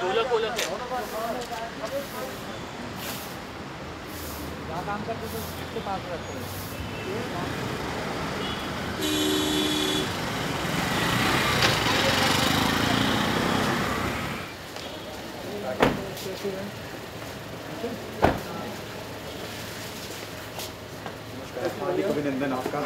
ढोलक वोलक है क्या काम करते तो पास रखते हैं हार्दिक अभिनंदन आपका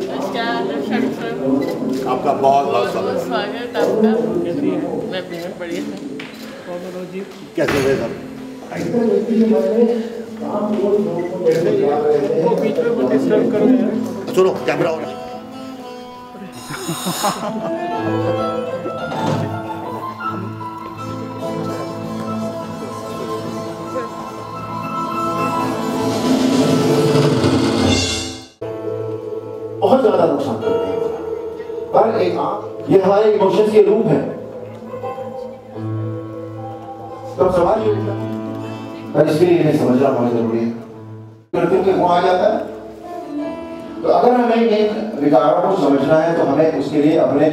नमस्कार दर्शन सर आपका बहुत बहुत स्वागत है। आपका। कैसे करो यार सुनो कैमरा ऑन बहुत के रूप है। तो सवाल ये उठता है, पर इसके लिए इन्हें समझना बहुत ज़रूरी है। कृत्यों के गुण आ जाता है तो अगर हमें इन विकारों को समझना है तो हमें उसके लिए अपने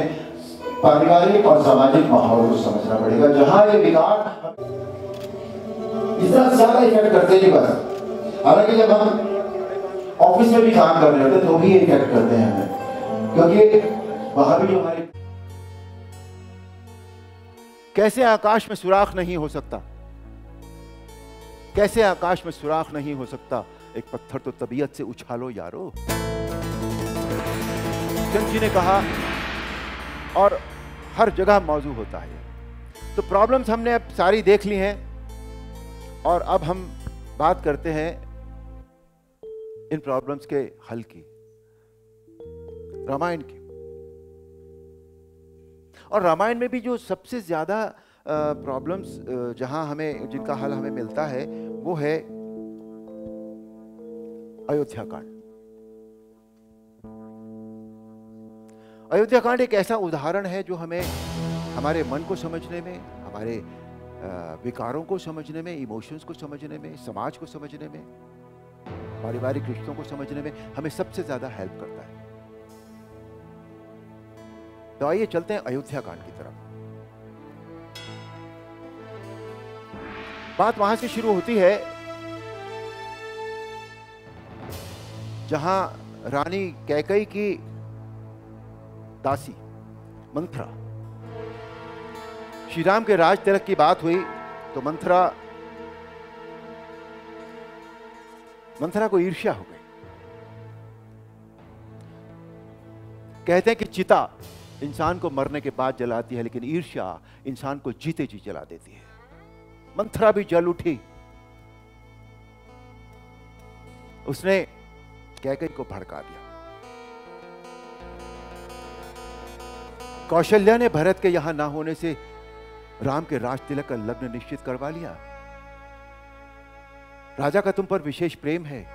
पारिवारिक और सामाजिक माहौल को समझना पड़ेगा। जहाँ ये विकार इतना ज़्यादा इफ़ेक्ट करते नहीं बस। हालाँकि जब हम ऑफ़िस में भी काम कर रहे होते हैं तो भी इफ़ेक्ट करते हैं हमें। क्योंकि वहाँ भी जो हमारी कैसे आकाश में सुराख नहीं हो सकता? कैसे आकाश में सुराख नहीं हो सकता? एक पत्थर तो तबीयत से उछालो यारो। चंद जी ने कहा, और हर जगह मौजू होता है। तो प्रॉब्लम्स हमने अब सारी देख ली हैं, और अब हम बात करते हैं इन प्रॉब्लम्स के हल की, रामायण की। और रामायण में भी जो सबसे ज़्यादा प्रॉब्लम्स जहाँ हमें, जिनका हल हमें मिलता है, वो है अयोध्या कांड। अयोध्या कांड एक ऐसा उदाहरण है जो हमें हमारे मन को समझने में, हमारे विकारों को समझने में इमोशंस को समझने में, समाज को समझने में, पारिवारिक रिश्तों को समझने में हमें सबसे ज़्यादा हेल्प करता है। तो आइए चलते हैं अयोध्या कांड की तरफ़। बात वहाँ से शुरू होती है, जहाँ रानी कैकई की दासी, मंथरा। श्री राम के राज तिलक की बात हुई तो मंथरा मंथरा को ईर्ष्या हो गई। कहते हैं कि चिता इंसान को मरने के बाद जलाती है, लेकिन ईर्ष्या इंसान को जीते जी जला देती है। मंथरा भी जल उठी। उसने कैकई को भड़का दिया। कौशल्या ने भरत के यहाँ ना होने से राम के राज तिलक का लग्न निश्चित करवा लिया। राजा का तुम पर विशेष प्रेम है।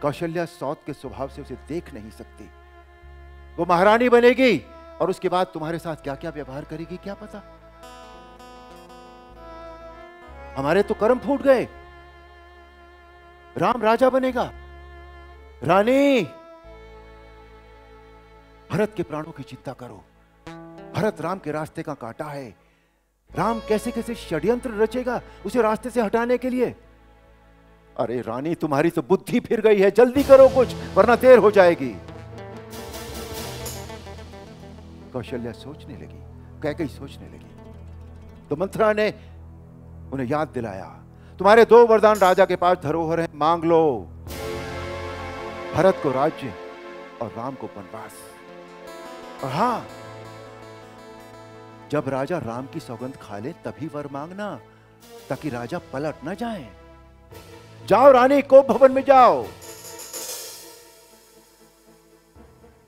कौशल्या सौत के स्वभाव से उसे देख नहीं सकती। वो महारानी बनेगी और उसके बाद तुम्हारे साथ क्या क्या व्यवहार करेगी, क्या पता? हमारे तो कर्म फूट गए। राम राजा बनेगा। रानी, भरत के प्राणों की चिंता करो। भरत राम के रास्ते का कांटा है। राम कैसे कैसे षड्यंत्र रचेगा उसे रास्ते से हटाने के लिए? अरे रानी, तुम्हारी तो बुद्धि फिर गई है। जल्दी करो कुछ, वरना देर हो जाएगी। कौशल्या सोचने लगी कैकई सोचने लगी। तो मंथरा ने उन्हें याद दिलाया, तुम्हारे दो वरदान राजा के पास धरोहर है, मांग लो। भरत को राज्य और राम को वनवास। और हाँ, जब राजा राम की सौगंध खा ले, तभी वर मांगना, ताकि राजा पलट ना जाए। जाओ रानी को भवन में जाओ।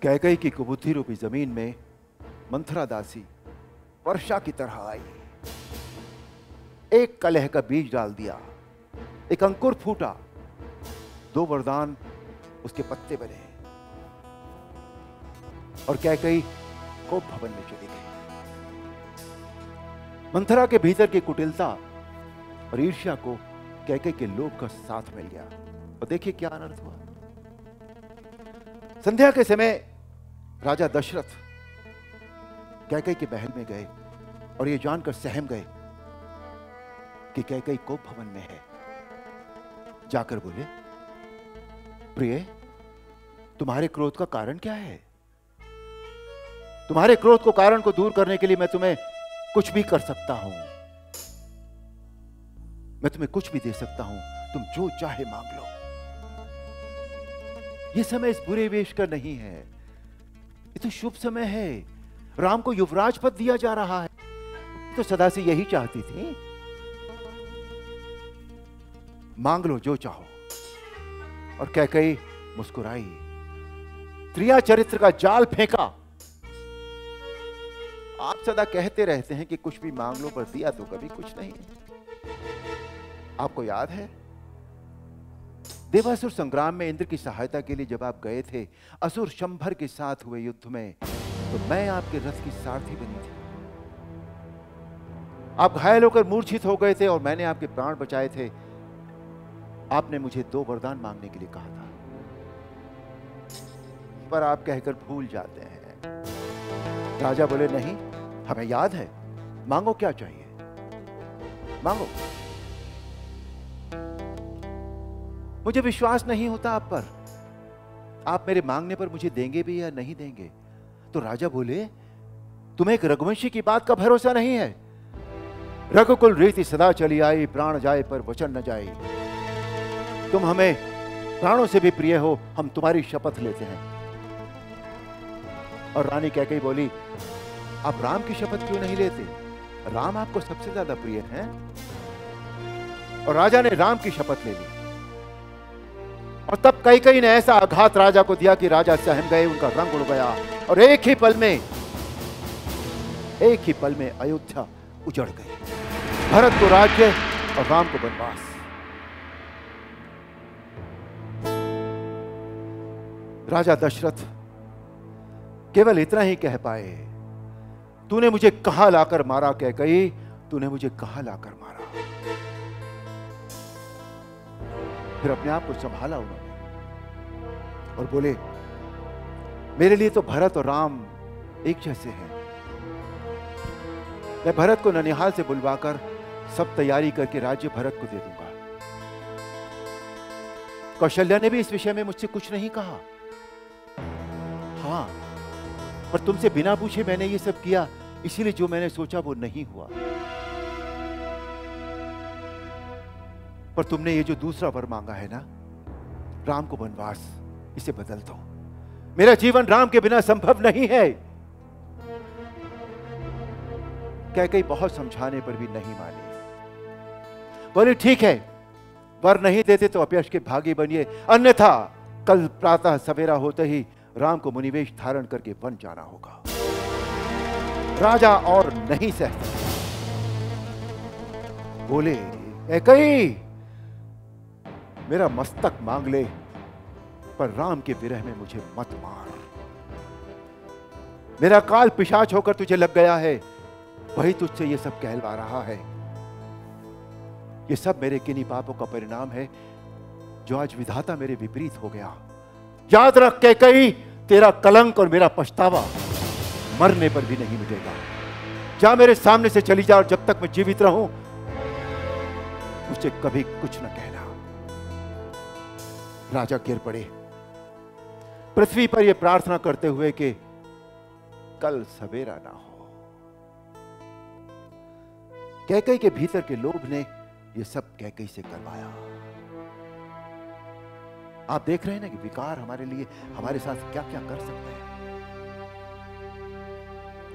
कैकई की कुबुद्धि रूपी ज़मीन में मंथरा दासी, वर्षा की तरह आई। एक कलह का बीज डाल दिया, एक अंकुर फूटा, दो वरदान उसके पत्ते बने। और कैकई को भवन में चली गई मंथरा के भीतर की कुटिलता और ईर्ष्या को कैके के लोभ का साथ मिल गया। और देखिए क्या अनर्थ हुआ। संध्या के समय राजा दशरथ कैकई के महल में गए और ये जानकर सहम गए कि कैकई को भवन में है। जाकर बोले, प्रिय, तुम्हारे क्रोध का कारण क्या है? तुम्हारे क्रोध को कारण को दूर करने के लिए मैं तुम्हें कुछ भी कर सकता हूँ। मैं तुम्हें कुछ भी दे सकता हूँ। तुम जो चाहे मांग लो। यह समय इस बुरे वेश का नहीं है। ये तो शुभ समय है। राम को युवराज पद दिया जा रहा है। तो सदा से यही चाहती थी। मांग लो, जो चाहो। और कह कही मुस्कुराई। त्रिया चरित्र का जाल फेंका। आप सदा कहते रहते हैं कि कुछ भी मांग लो, पर दिया तो कभी कुछ नहीं आपको याद है? देवासुर संग्राम में इंद्र की सहायता के लिए जब आप गए थे, असुर शंभर के साथ हुए युद्ध में तो मैं आपके रथ की सारथी बनी थी। आप घायल होकर मूर्छित हो गए थे और मैंने आपके प्राण बचाए थे। आपने मुझे दो वरदान मांगने के लिए कहा था। पर आप कहकर भूल जाते हैं। राजा बोले, नहीं, हमें याद है। मांगो क्या चाहिए? मांगो। मुझे विश्वास नहीं होता आप पर। आप मेरे मांगने पर मुझे देंगे भी या नहीं देंगे? तो राजा बोले, तुम्हें एक रघुवंशी की बात का भरोसा नहीं है। रघुकुल रीति सदा चली आई, प्राण जाए पर वचन न जाए। तुम हमें प्राणों से भी प्रिय हो, हम तुम्हारी शपथ लेते हैं। और रानी कह गई बोली, आप राम की शपथ क्यों नहीं लेते? राम आपको सबसे ज़्यादा प्रिय हैं। और राजा ने राम की शपथ ले ली। और तब कई कई ने ऐसा आघात राजा को दिया कि राजा सहम गए, उनका रंग उड़ गया। और एक ही पल में, एक ही पल में अयोध्या उजड़ गई। भरत को राज्य और राम को वनवास। राजा दशरथ केवल इतना ही कह पाए, तूने मुझे कहाँ लाकर मारा कह गई तूने मुझे कहाँ लाकर मारा? फिर अपने आप को संभाला उन्होंने। और बोले, मेरे लिए तो भरत और राम एक जैसे हैं। मैं भरत को ननिहाल से बुलवाकर सब तैयारी करके राज्य भरत को दे दूँगा। कौशल्या ने भी इस विषय में मुझसे कुछ नहीं कहा। हाँ पर तुमसे बिना पूछे मैंने ये सब किया, इसीलिए जो मैंने सोचा वो नहीं हुआ। पर तुमने ये जो दूसरा वर मांगा है ना, राम को वनवास। इसे बदल दो मेरा जीवन राम के बिना संभव नहीं है। कह कई बहुत समझाने पर भी नहीं मानी। बोले, ठीक है, वर नहीं देते तो अपयश के भागी बनिए। अन्यथा कल प्रातः सवेरा होते ही राम को मुनिवेश धारण करके वन जाना होगा। राजा और नहीं सहते। बोले कई मेरा मस्तक मांग ले। पर राम के विरह में मुझे मत मार। मेरा काल पिशाच होकर तुझे लग गया है। वही तुझसे ये सब कहलवा रहा है। ये सब मेरे किन्हीं पापों का परिणाम है, जो आज विधाता मेरे विपरीत हो गया। याद रख के कही तेरा कलंक और मेरा पछतावा मरने पर भी नहीं मिटेगा। जा मेरे सामने से चली जा और जब तक मैं जीवित रहूँ मुझे कभी कुछ न कहना। राजा गिर पड़े। पृथ्वी पर यह प्रार्थना करते हुए कि कल सवेरा ना हो। कैकई के भीतर के लोभ ने यह सब कैकई से करवाया। आप देख रहे हैं ना कि विकार हमारे लिए, हमारे साथ क्या क्या कर सकते हैं।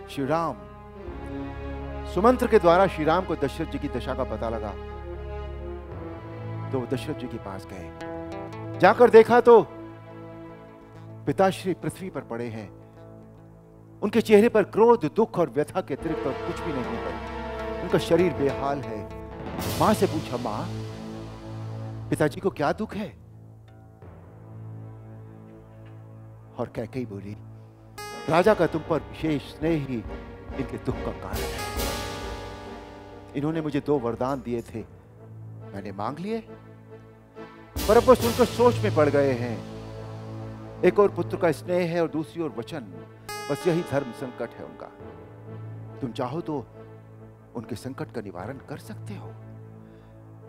श्री राम सुमंत्र के द्वारा श्री राम को दशरथ जी की दशा का पता लगा। तो दशरथ जी के पास गए। जाकर देखा तो पिताश्री पृथ्वी पर पड़े हैं। उनके चेहरे पर क्रोध, दुख और व्यथा के अतिरिक्त और कुछ भी नहीं है उनका शरीर बेहाल है। माँ से पूछा, माँ, पिताजी को क्या दुख है? और कैकई बोली, राजा का तुम पर विशेष स्नेह ही इनके दुख का कारण है। इन्होंने मुझे दो वरदान दिए थे। मैंने मांग लिए, पर अब वो सुनकर सोच में पड़ गए हैं। एक और पुत्र का स्नेह है और दूसरी ओर वचन। बस यही धर्म संकट है उनका। तुम चाहो तो उनके संकट का निवारण कर सकते हो।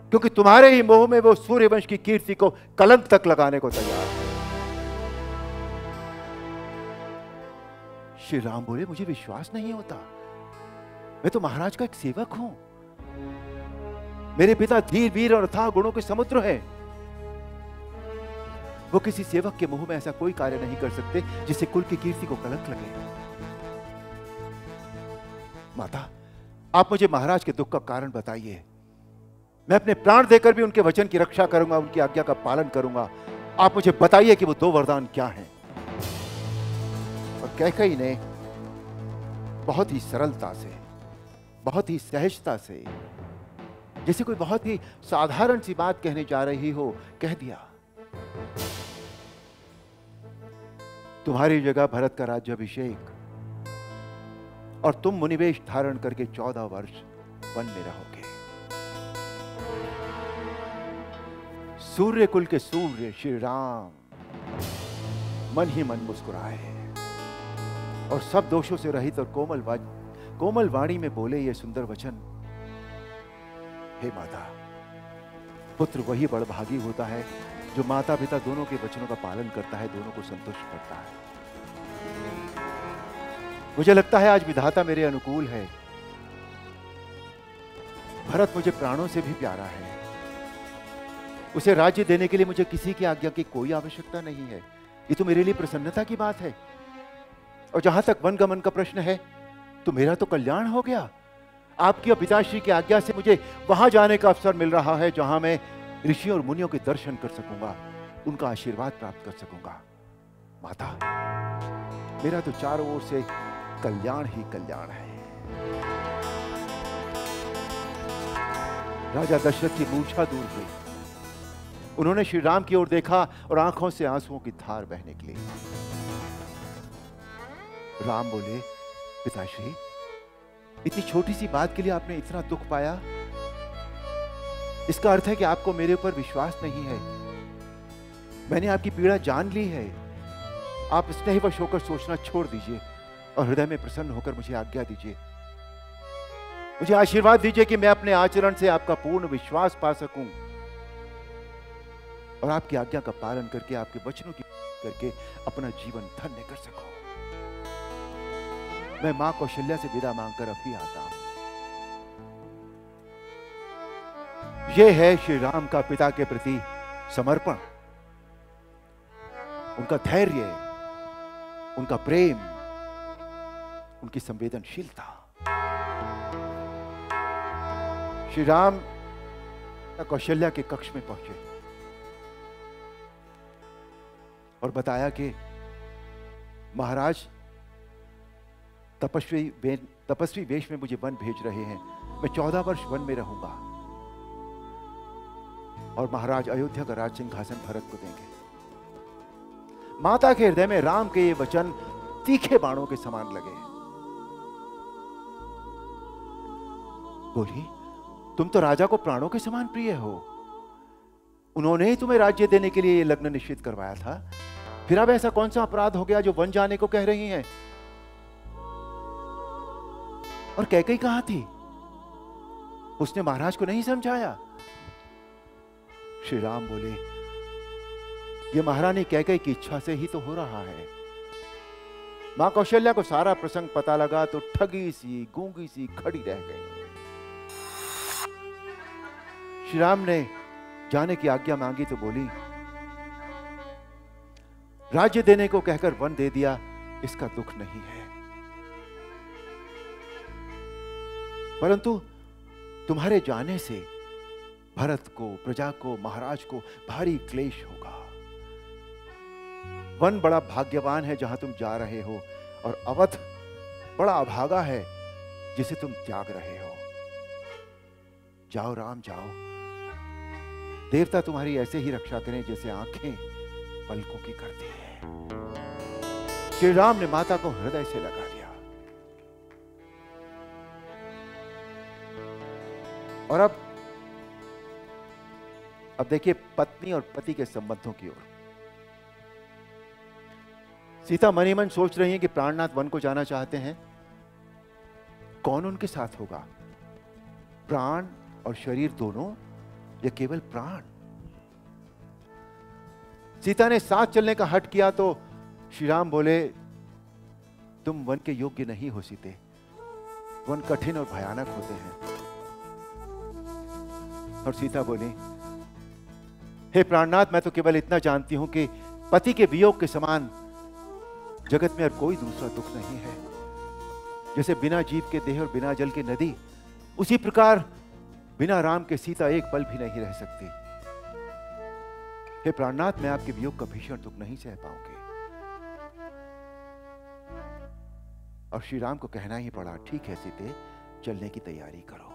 क्योंकि तुम्हारे ही मोह में वो सूर्यवंश की कीर्ति को कलंक तक लगाने को तैयार है। श्री राम बोले, मुझे विश्वास नहीं होता। मैं तो महाराज का एक सेवक हूँ। मेरे पिता धीर, वीर और अथाह गुणों के समुद्र हैं। वो किसी सेवक के मुँह में ऐसा कोई कार्य नहीं कर सकते जिससे कुल की कीर्ति को कलंक लगे। माता, आप मुझे महाराज के दुख का कारण बताइए। मैं अपने प्राण देकर भी उनके वचन की रक्षा करूँगा, उनकी आज्ञा का पालन करूँगा। आप मुझे बताइए कि वो दो वरदान क्या हैं। और कैकई ने बहुत ही सरलता से, बहुत ही सहजता से, जैसे कोई बहुत ही साधारण सी बात कहने जा रही हो, कह दिया। तुम्हारी जगह भरत का राज्य अभिषेक और तुम मुनिवेश धारण करके चौदह वर्ष वन में रहोगे। सूर्य कुल के सूर्य श्री राम मन ही मन मुस्कुराए और सब दोषों से रहित और कोमल कोमल वाणी में बोले ये सुंदर वचन, हे माता, पुत्र वही बड़भागी होता है जो माता पिता दोनों के वचनों का पालन करता है, दोनों को संतुष्ट करता है। मुझे लगता है आज विधाता मेरे अनुकूल है। भरत मुझे प्राणों से भी प्यारा है। उसे राज्य देने के लिए मुझे किसी की आज्ञा की कोई आवश्यकता नहीं है। ये तो मेरे लिए प्रसन्नता की बात है। और जहाँ तक वन गमन का प्रश्न है तो मेरा तो कल्याण हो गया। आपकी और पिताश्री की आज्ञा से मुझे वहाँ जाने का अवसर मिल रहा है, जहाँ मैं ऋषि और मुनियों के दर्शन कर सकूँगा, उनका आशीर्वाद प्राप्त कर सकूँगा। माता, मेरा तो चारों ओर से कल्याण ही कल्याण है। राजा दशरथ की मूर्छा दूर हुई। उन्होंने श्री राम की ओर देखा और आँखों से आंसुओं की धार बहने के लिए राम बोले, पिताश्री, इतनी छोटी सी बात के लिए आपने इतना दुख पाया? इसका अर्थ है कि आपको मेरे ऊपर विश्वास नहीं है। मैंने आपकी पीड़ा जान ली है। आप स्नेहवश होकर सोचना छोड़ दीजिए और हृदय में प्रसन्न होकर मुझे आज्ञा दीजिए। मुझे आशीर्वाद दीजिए कि मैं अपने आचरण से आपका पूर्ण विश्वास पा सकूँ और आपकी आज्ञा का पालन करके, आपके वचनों की करके अपना जीवन धन्य कर सकूँ। मैं माँ कौशल्या से विदा मांगकर अभी आता यह है श्री राम का पिता के प्रति समर्पण। उनका धैर्य, उनका प्रेम, उनकी संवेदनशीलता। श्री राम कौशल्या के कक्ष में पहुँचे और बताया कि महाराज, तपस्वी तपस्वी वेश में मुझे वन भेज रहे हैं। मैं चौदह वर्ष वन में रहूँगा। और महाराज अयोध्या का राज सिंहासन भरत को देंगे। माता के हृदय में राम के ये वचन तीखे बाणों के समान लगे बोली, तुम तो राजा को प्राणों के समान प्रिय हो। उन्होंने ही तुम्हें राज्य देने के लिए लग्न निश्चित करवाया था। फिर अब ऐसा कौन सा अपराध हो गया जो वन जाने को कह रही हैं? और कैकई कहा थी? उसने महाराज को नहीं समझाया। श्री राम बोले, ये महारानी कैकई की इच्छा से ही तो हो रहा है। माँ कौशल्या को सारा प्रसंग पता लगा तो ठगी सी, गूँगी सी, खड़ी रह गई। श्री राम ने जाने की आज्ञा मांगी तो बोली, राज्य देने को कहकर वन दे दिया, इसका दुख नहीं है। परंतु तुम्हारे जाने से भरत को, प्रजा को, महाराज को भारी क्लेश होगा। वन बड़ा भाग्यवान है जहाँ तुम जा रहे हो और अवध बड़ा अभागा है जिसे तुम त्याग रहे हो। जाओ राम, जाओ। देवता तुम्हारी ऐसे ही रक्षा करें जैसे आँखें पलकों की करती है। श्री राम ने माता को हृदय से लगा लिया और अब अब देखिए, पत्नी और पति के संबंधों की ओर। सीता मनी मन सोच रही है कि प्राणनाथ वन को जाना चाहते हैं। कौन उनके साथ होगा? प्राण और शरीर दोनों या केवल प्राण? सीता ने साथ चलने का हट किया तो श्री राम बोले, तुम वन के योग्य नहीं हो सीते। वन कठिन और भयानक होते हैं। और सीता बोली हे प्राणनाथ, मैं तो केवल इतना जानती हूँ कि पति के वियोग के समान जगत में और कोई दूसरा दुख नहीं है। जैसे बिना जीव के देह और बिना जल के नदी, उसी प्रकार बिना राम के सीता एक पल भी नहीं रह सकती। हे प्राणनाथ, मैं आपके वियोग का भीषण दुख नहीं सह पाऊँगी। और श्री राम को कहना ही पड़ा, ठीक है सीते, चलने की तैयारी करो।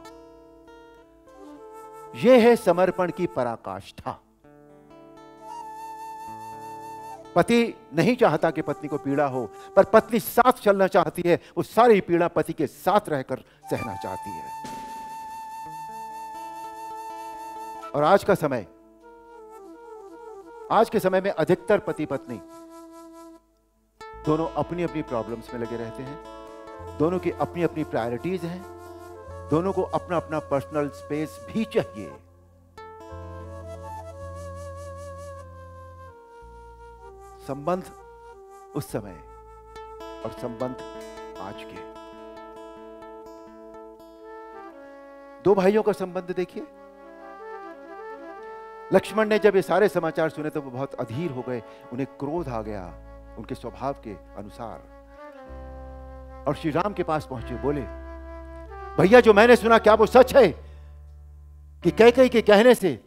यह है समर्पण की पराकाष्ठा। पति नहीं चाहता कि पत्नी को पीड़ा हो, पर पत्नी साथ चलना चाहती है, वो सारी पीड़ा पति के साथ रहकर सहना चाहती है। और आज का समय, आज के समय में अधिकतर पति पत्नी दोनों अपनी अपनी प्रॉब्लम्स में लगे रहते हैं, दोनों की अपनी अपनी प्रायोरिटीज हैं, दोनों को अपना अपना पर्सनल स्पेस भी चाहिए। संबंध उस समय और संबंध आज के। दो भाइयों का संबंध देखिए। लक्ष्मण ने जब ये सारे समाचार सुने तो वो बहुत अधीर हो गए। उन्हें क्रोध आ गया उनके स्वभाव के अनुसार। और श्री राम के पास पहुँचे, बोले, भैया, जो मैंने सुना, क्या वो सच है कि कह कई के कहने से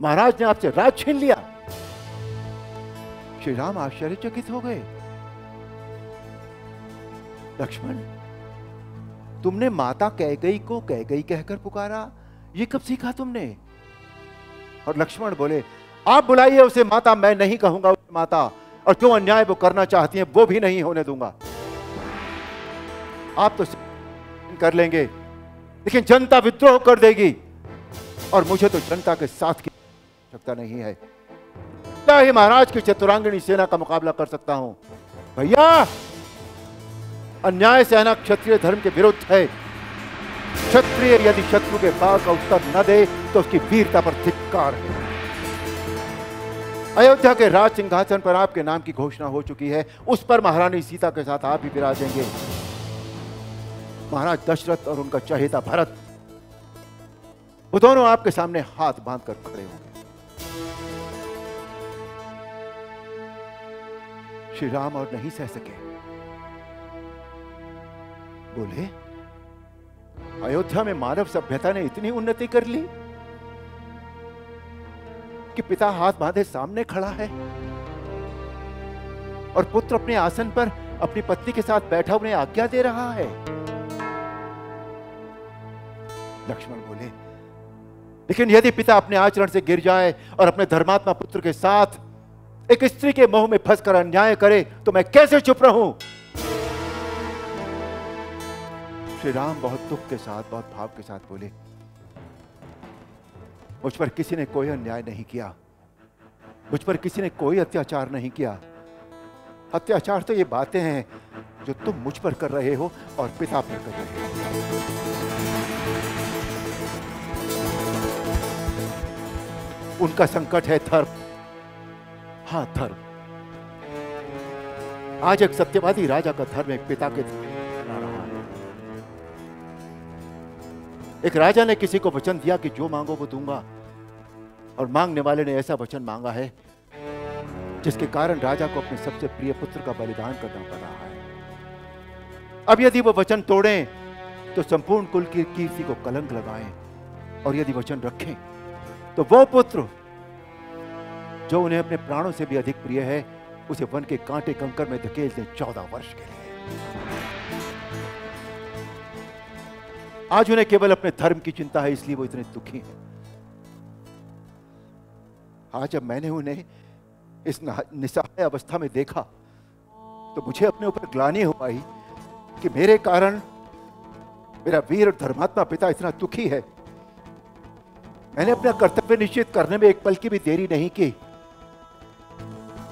महाराज ने आपसे राज छीन लिया? श्री राम आश्चर्यचकित हो गए। लक्ष्मण, तुमने माता कैकई को कैकई कहकर पुकारा, ये कब सीखा तुमने? और लक्ष्मण बोले, आप बुलाइए उसे माता, मैं नहीं कहूँगा उसे माता, और जो अन्याय वो करना चाहती है, वो भी नहीं होने दूँगा। आप तो कर लेंगे, लेकिन जनता विद्रोह कर देगी, और मुझे तो जनता के साथ की आवश्यकता नहीं है। क्या ही महाराज की चतुरांगणी सेना का मुकाबला कर सकता हूँ। भैया, अन्याय सेना क्षत्रिय धर्म के विरुद्ध है। क्षत्रिय यदि शत्रु के बाघ का उत्तर न दे तो उसकी वीरता पर धिक्कार है। अयोध्या के राज सिंहासन पर आपके नाम की घोषणा हो चुकी है। उस पर महारानी सीता के साथ आप भी विराजेंगे। महाराज दशरथ और उनका चहेता भरत, वो दोनों आपके सामने हाथ बाँध कर खड़े होंगे श्री राम और नहीं सह सके। बोले, अयोध्या में मानव सभ्यता ने इतनी उन्नति कर ली कि पिता हाथ बांधे सामने खड़ा है और पुत्र अपने आसन पर अपनी पत्नी के साथ बैठा उन्हें आज्ञा दे रहा है। लक्ष्मण बोले, लेकिन यदि पिता अपने आचरण से गिर जाए और अपने धर्मात्मा पुत्र के साथ एक स्त्री के मोह में फंसकर अन्याय करे तो मैं कैसे चुप रहूँ? श्री राम बहुत दुख के साथ, बहुत भाव के साथ बोले, मुझ पर किसी ने कोई अन्याय नहीं किया। मुझ पर किसी ने कोई अत्याचार नहीं किया। अत्याचार तो ये बातें हैं जो तुम मुझ पर कर रहे हो और पिता पर कर रहे हो। उनका संकट है, धर्म हाँ धर्म। आज एक सत्यवादी राजा का धर्म एक पिता के एक राजा ने किसी को वचन दिया कि जो मांगो वो दूँगा, और मांगने वाले ने ऐसा वचन मांगा है, जिसके कारण राजा को अपने सबसे प्रिय पुत्र का बलिदान करना पड़ रहा है। अब यदि वो वचन तोड़ें तो संपूर्ण कुल की कीर्ति को कलंक लगाएँ, और यदि वचन रखें तो वो पुत्र जो उन्हें अपने प्राणों से भी अधिक प्रिय है, उसे वन के कांटे कंकर में धकेल दें चौदह वर्ष के लिए। आज उन्हें केवल अपने धर्म की चिंता है, इसलिए वो इतने दुखी हैं। आज जब मैंने उन्हें इस निसहाय अवस्था में देखा तो मुझे अपने ऊपर ग्लानी हो पाई कि मेरे कारण मेरा वीर और धर्मात्मा पिता इतना दुखी है। मैंने अपना कर्तव्य निश्चित करने में एक पल की भी देरी नहीं की।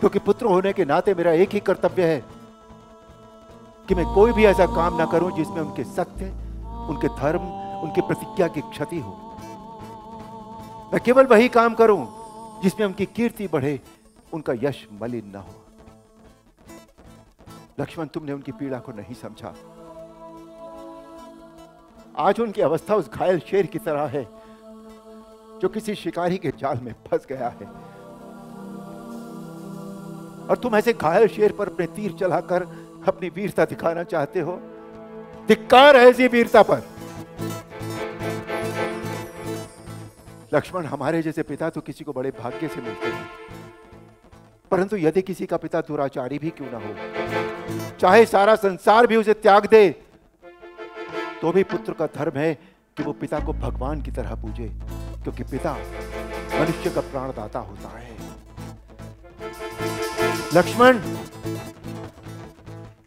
क्योंकि पुत्र होने के नाते मेरा एक ही कर्तव्य है कि मैं कोई भी ऐसा काम ना करूँ जिसमें उनके सत्य, उनके धर्म, उनकी प्रतिज्ञा की क्षति हो। मैं केवल वही काम करूँ जिसमें उनकी कीर्ति बढ़े, उनका यश मलिन न हो। लक्ष्मण, तुमने उनकी पीड़ा को नहीं समझा। आज उनकी अवस्था उस घायल शेर की तरह है, जो किसी शिकारी के जाल में फंस गया है। और तुम ऐसे घायल शेर पर अपने तीर चलाकर अपनी वीरता दिखाना चाहते हो? धिक्कार है ऐसी वीरता पर। लक्ष्मण हमारे जैसे पिता तो किसी को बड़े भाग्य से मिलते हैं। परंतु यदि किसी का पिता दुराचारी भी क्यों ना हो? चाहे सारा संसार भी उसे त्याग दे तो भी पुत्र का धर्म है कि वो पिता को भगवान की तरह पूजे, क्योंकि पिता मनुष्य का प्राणदाता होता है। लक्ष्मण,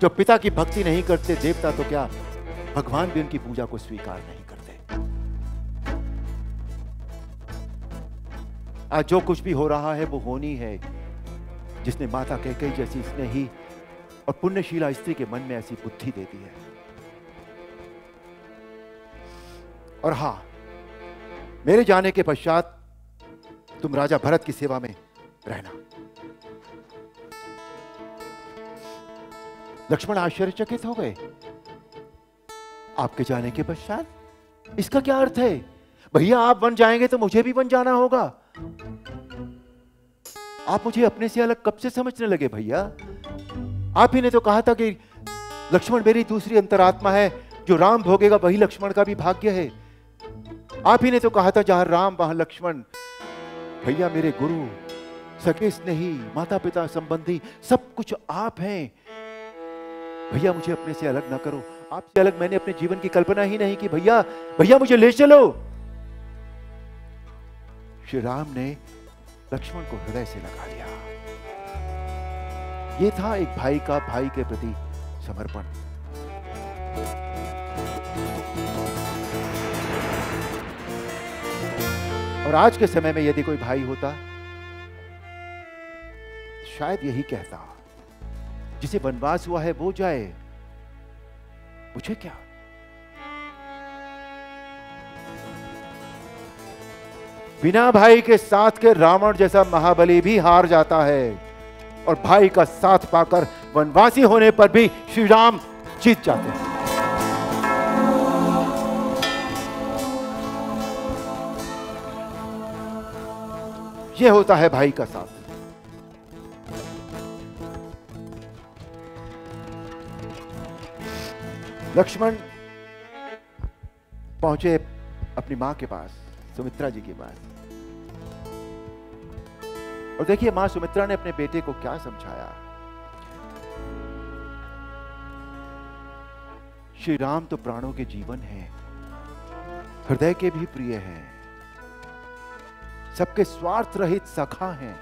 जो पिता की भक्ति नहीं करते देवता तो क्या भगवान भी उनकी पूजा को स्वीकार नहीं करते? आज जो कुछ भी हो रहा है वो होनी है, जिसने माता कैकई जैसी स्नेही और पुण्यशीला स्त्री के मन में ऐसी बुद्धि दे दी है। और हाँ, मेरे जाने के पश्चात तुम राजा भरत की सेवा में रहना। लक्ष्मण आश्चर्यचकित हो गए। आपके जाने के पश्चात, इसका क्या अर्थ है? भैया, आप बन जाएँगे तो मुझे भी बन जाना होगा। आप मुझे अपने से अलग कब से समझने लगे भैया? आप ही ने तो कहा था कि लक्ष्मण मेरी दूसरी अंतरात्मा है, जो राम भोगेगा वही लक्ष्मण का भी भाग्य है। आप ही ने तो कहा था, जहाँ राम, वहाँ लक्ष्मण। भैया, मेरे गुरु सके स्नेही माता पिता संबंधी सब कुछ आप हैं। भैया, मुझे अपने से अलग ना करो। आपसे अलग मैंने अपने जीवन की कल्पना ही नहीं की, भैया। भैया, मुझे ले चलो। श्री राम ने लक्ष्मण को हृदय से लगा लिया। यह था एक भाई का, भाई के प्रति समर्पण। और आज के समय में यदि कोई भाई होता, शायद यही कहता। जिसे वनवास हुआ है, वो जाए। मुझे क्या? बिना भाई के साथ के रावण जैसा महाबली भी हार जाता है और भाई का साथ पाकर वनवासी होने पर भी श्री राम जीत जाते हैं। यह होता है भाई का साथ। लक्ष्मण पहुँचे अपनी माँ के पास, सुमित्रा जी के पास। और देखिए, माँ सुमित्रा ने अपने बेटे को क्या समझाया? श्री राम तो प्राणों के जीवन हैं, हृदय के भी प्रिय हैं, सबके स्वार्थ रहित सखा हैं।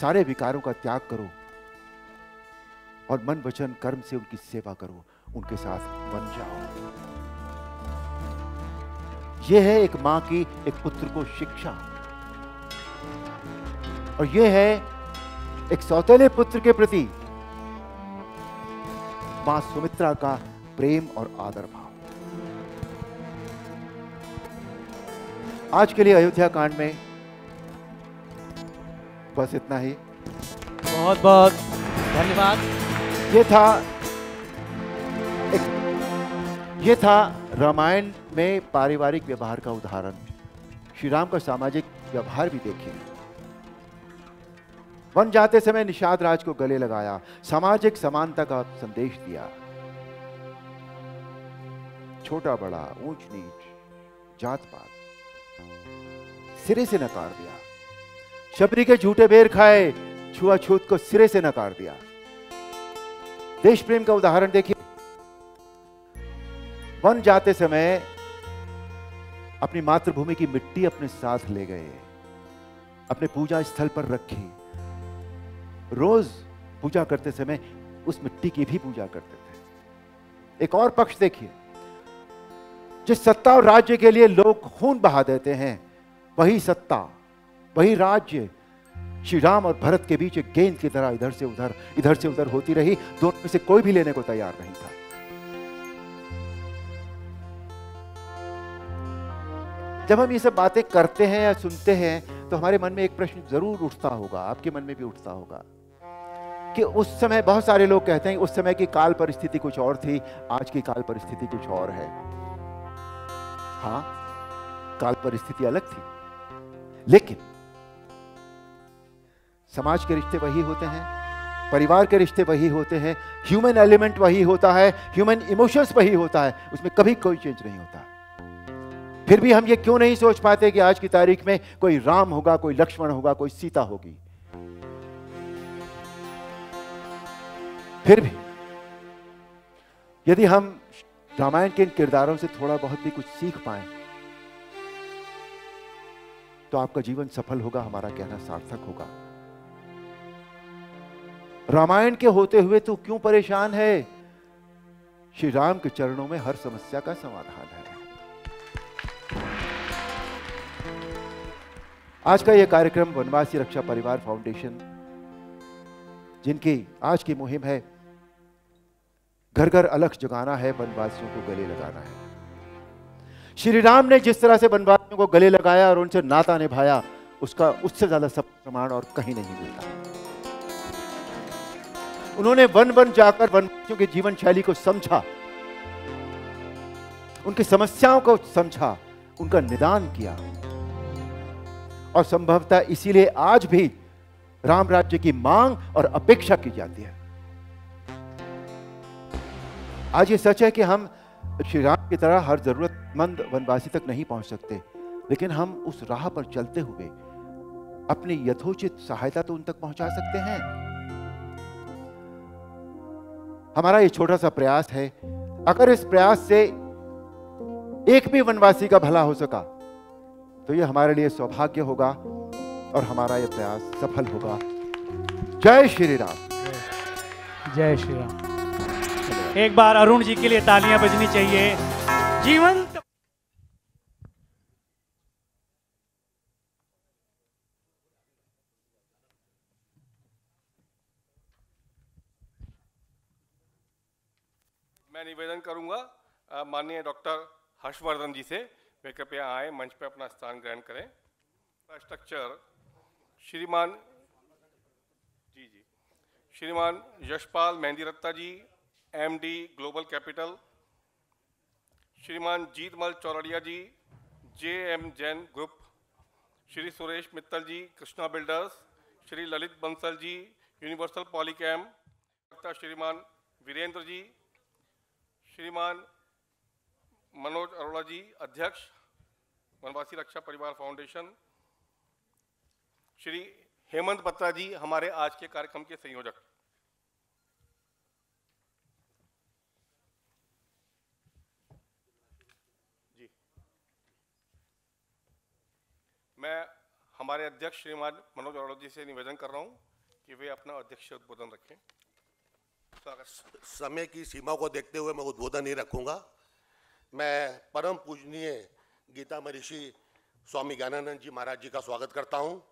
सारे विकारों का त्याग करो। और मन वचन कर्म से उनकी सेवा करो, उनके साथ बन जाओ। यह है एक माँ की एक पुत्र को शिक्षा। और यह है एक सौतेले पुत्र के प्रति माँ सुमित्रा का प्रेम और आदर भाव। आज के लिए अयोध्या कांड में बस इतना ही। बहुत बहुत धन्यवाद। ये था एक, ये था रामायण में पारिवारिक व्यवहार का उदाहरण। श्री राम का सामाजिक व्यवहार भी देखिए। वन जाते समय निषाद राज को गले लगाया, सामाजिक समानता का संदेश दिया। छोटा, बड़ा, ऊंच, नीच, जात पात, सिरे से नकार दिया। शबरी के झूठे बेर खाए, छुआछूत को सिरे से नकार दिया। देश प्रेम का उदाहरण देखिए। वन जाते समय अपनी मातृभूमि की मिट्टी अपने साथ ले गए, अपने पूजा स्थल पर रखी। रोज पूजा करते समय उस मिट्टी की भी पूजा करते थे। एक और पक्ष देखिए, जिस सत्ता और राज्य के लिए लोग खून बहा देते हैं, वही सत्ता, वही राज्य श्री राम और भरत के बीच एक गेंद की तरह इधर से उधर, इधर से उधर होती रही। दोनों में से कोई भी लेने को तैयार नहीं था। जब हम ये सब बातें करते हैं या सुनते हैं तो हमारे मन में एक प्रश्न ज़रूर उठता होगा, आपके मन में भी उठता होगा, कि उस समय बहुत सारे लोग कहते हैं, उस समय की काल परिस्थिति कुछ और थी, आज की काल परिस्थिति कुछ और है। हाँ काल परिस्थिति अलग थी। लेकिन समाज के रिश्ते वही होते हैं, परिवार के रिश्ते वही होते हैं ह्यूमन एलिमेंट वही होता है ह्यूमन इमोशंस वही होता है, उसमें कभी कोई चेंज नहीं होता। फिर भी हम ये क्यों नहीं सोच पाते कि आज की तारीख में कोई राम होगा, कोई लक्ष्मण होगा, कोई सीता होगी? फिर भी, यदि हम रामायण के इन किरदारों से थोड़ा बहुत भी कुछ सीख पाए तो आपका जीवन सफल होगा, हमारा कहना सार्थक होगा। रामायण के होते हुए तू क्यों परेशान है? श्री राम के चरणों में हर समस्या का समाधान है। आज का यह कार्यक्रम वनवासी रक्षा परिवार फाउंडेशन, जिनकी आज की मुहिम है घर घर अलग जगाना है, वनवासियों को गले लगाना है। श्री राम ने जिस तरह से वनवासियों को गले लगाया और उनसे नाता निभाया, उसका, उससे ज़्यादा सब प्रमाण और कहीं नहीं मिलता। उन्होंने वन वन जाकर वनवासियों के जीवन शैली को समझा। उनकी समस्याओं को समझा, उनका निदान किया। और संभवतः इसीलिए आज भी राम राज्य की मांग और अपेक्षा की जाती है। आज ये सच है कि हम श्री राम की तरह हर जरूरतमंद वनवासी तक नहीं पहुँच सकते, लेकिन हम उस राह पर चलते हुए अपनी यथोचित सहायता तो उन तक पहुँचा सकते हैं। हमारा ये छोटा सा प्रयास है, अगर इस प्रयास से एक भी वनवासी का भला हो सका तो ये हमारे लिए सौभाग्य होगा और हमारा ये प्रयास सफल होगा। जय श्री राम। जय श्री राम। एक बार अरुण जी के लिए तालियाँ बजनी चाहिए। जीवन मैं निवेदन करूँगा। माननीय डॉक्टर हर्षवर्धन जी से। वे कृपया आए, मंच पर अपना स्थान ग्रहण करें। Infrastructure Shriman ji ji. Shriman Yashpal Mehndi Ratta ji MD global capital Shriman Jeetmal Chordia ji J M Jain group. Shri Suresh Mittal ji, Krishna builders. Shri Lalit Bansal ji, universal Polycam. Shriman Virendra ji श्रीमान मनोज अरोड़ा जी, अध्यक्ष, Vanvasi Raksha Parivar foundation, Shri Hemant Batra ji, हमारे आज के कार्यक्रम के संयोजक। जी। मैं हमारे अध्यक्ष श्रीमान मनोज अरोड़ा जी से निवेदन कर रहा हूँ कि वे अपना अध्यक्ष उद्बोधन रखें। समय की सीमा को देखते हुए मैं उद्बोधन नहीं रखूँगा। मैं परम पूजनीय गीता महर्षि स्वामी ज्ञानानंद जी महाराज जी का स्वागत करता हूँ।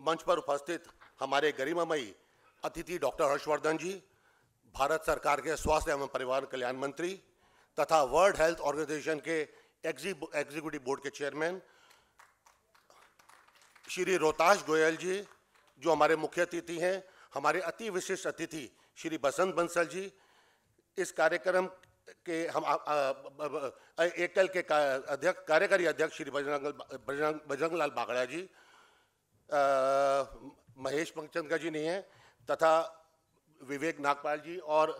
मंच पर उपस्थित हमारे गरिमामयी अतिथि डॉक्टर हर्षवर्धन जी, भारत सरकार के स्वास्थ्य एवं परिवार कल्याण मंत्री तथा वर्ल्ड हेल्थ ऑर्गेनाइजेशन के एग्जी- एग्जीक्यूटिव बोर्ड के चेयरमैन श्री रोहताश गोयल जी, जो हमारे मुख्य अतिथि हैं, हमारे अति विशिष्ट अतिथि श्री बसंत बंसल जी इस कार्यक्रम के हम आ- आ- एकल के अध्यक्ष कार्यकारी अध्यक्ष श्री बजरंग बजरंग बजरंग लाल बागड़ा जी अ, महेश पंचंदका जी नहीं है तथा विवेक नागपाल जी और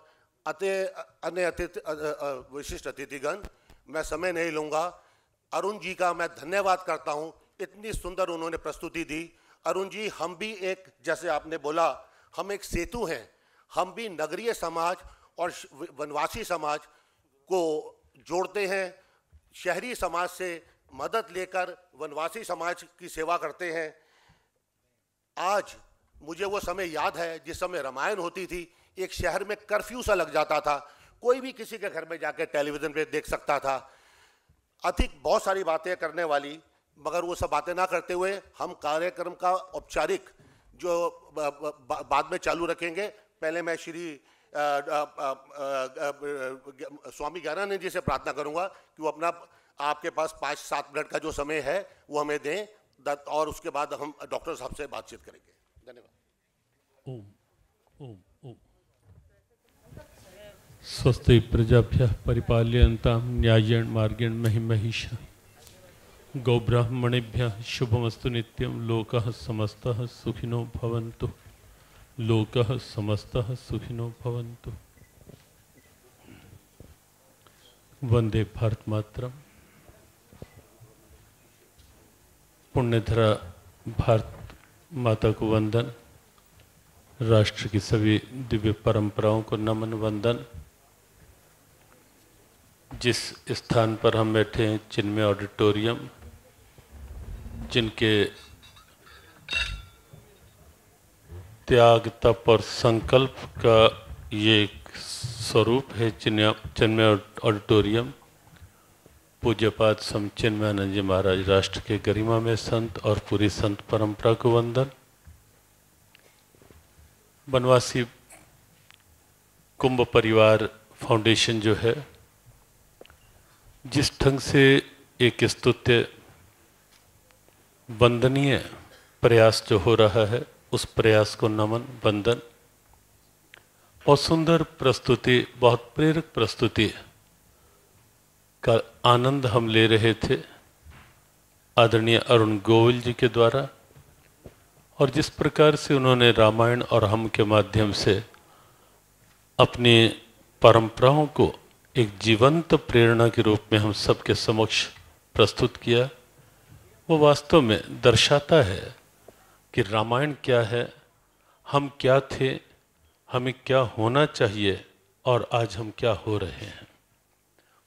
अति अन्य अतिथि विशिष्ट अतिथिगण मैं समय नहीं लूँगा। अरुण जी का मैं धन्यवाद करता हूँ। इतनी सुंदर उन्होंने प्रस्तुति दी। अरुण जी हम भी एक जैसे आपने बोला हम एक सेतु हैं। हम भी नगरीय समाज और वनवासी समाज को जोड़ते हैं, शहरी समाज से मदद लेकर वनवासी समाज की सेवा करते हैं। आज मुझे वो समय याद है, जिस समय रामायण होती थी, एक शहर में कर्फ्यू सा लग जाता था। कोई भी किसी के घर में जाकर टेलीविज़न पे देख सकता था। अधिक बहुत सारी बातें करने वाली, मगर वो सब बातें ना करते हुए हम कार्यक्रम का औपचारिक जो बाद में चालू रखेंगे। पहले मैं श्री स्वामी ज्ञानानंद जी से प्रार्थना करूँगा कि वो अपना, आपके पास पाँच सात मिनट का जो समय है, वो हमें दें और उसके बाद हम डॉक्टर साहब से बातचीत करेंगे। धन्यवाद। ओम ओम प्रजाभ्य परिपाल्यन्तां न्यायेण मार्गेण महिमहिष। गौब्राह्मणेभ्य शुभमस्तु नित्यं, लोकः समस्तः सुखिनो भवन्तु। लोकः समस्तः सुखिनो भवन्तु। वंदे भारत मातरम पुण्यधरा भारत माता को वंदन। राष्ट्र की सभी दिव्य परंपराओं को नमन वंदन। जिस स्थान पर हम बैठे हैं चिन्मय ऑडिटोरियम जिनके त्याग, तप और संकल्प का ये एक स्वरूप है चिन्मय ऑडिटोरियम। पूज्यपाद सम चिन्मयानंद जी महाराज राष्ट्र के गरिमा में संत और पूरी संत परंपरा को वंदन। बनवासी कुंभ परिवार फाउंडेशन जो है, जिस ढंग से एक स्तुत्य वंदनीय प्रयास जो हो रहा है उस प्रयास को नमन वंदन और सुंदर प्रस्तुति, बहुत प्रेरक प्रस्तुति का आनंद हम ले रहे थे आदरणीय अरुण गोविल जी के द्वारा और जिस प्रकार से उन्होंने रामायण और हम के माध्यम से अपनी परंपराओं को एक जीवंत प्रेरणा के रूप में हम सबके समक्ष प्रस्तुत किया, वो वास्तव में दर्शाता है कि रामायण क्या है, हम क्या थे, हमें क्या होना चाहिए और आज हम क्या हो रहे हैं।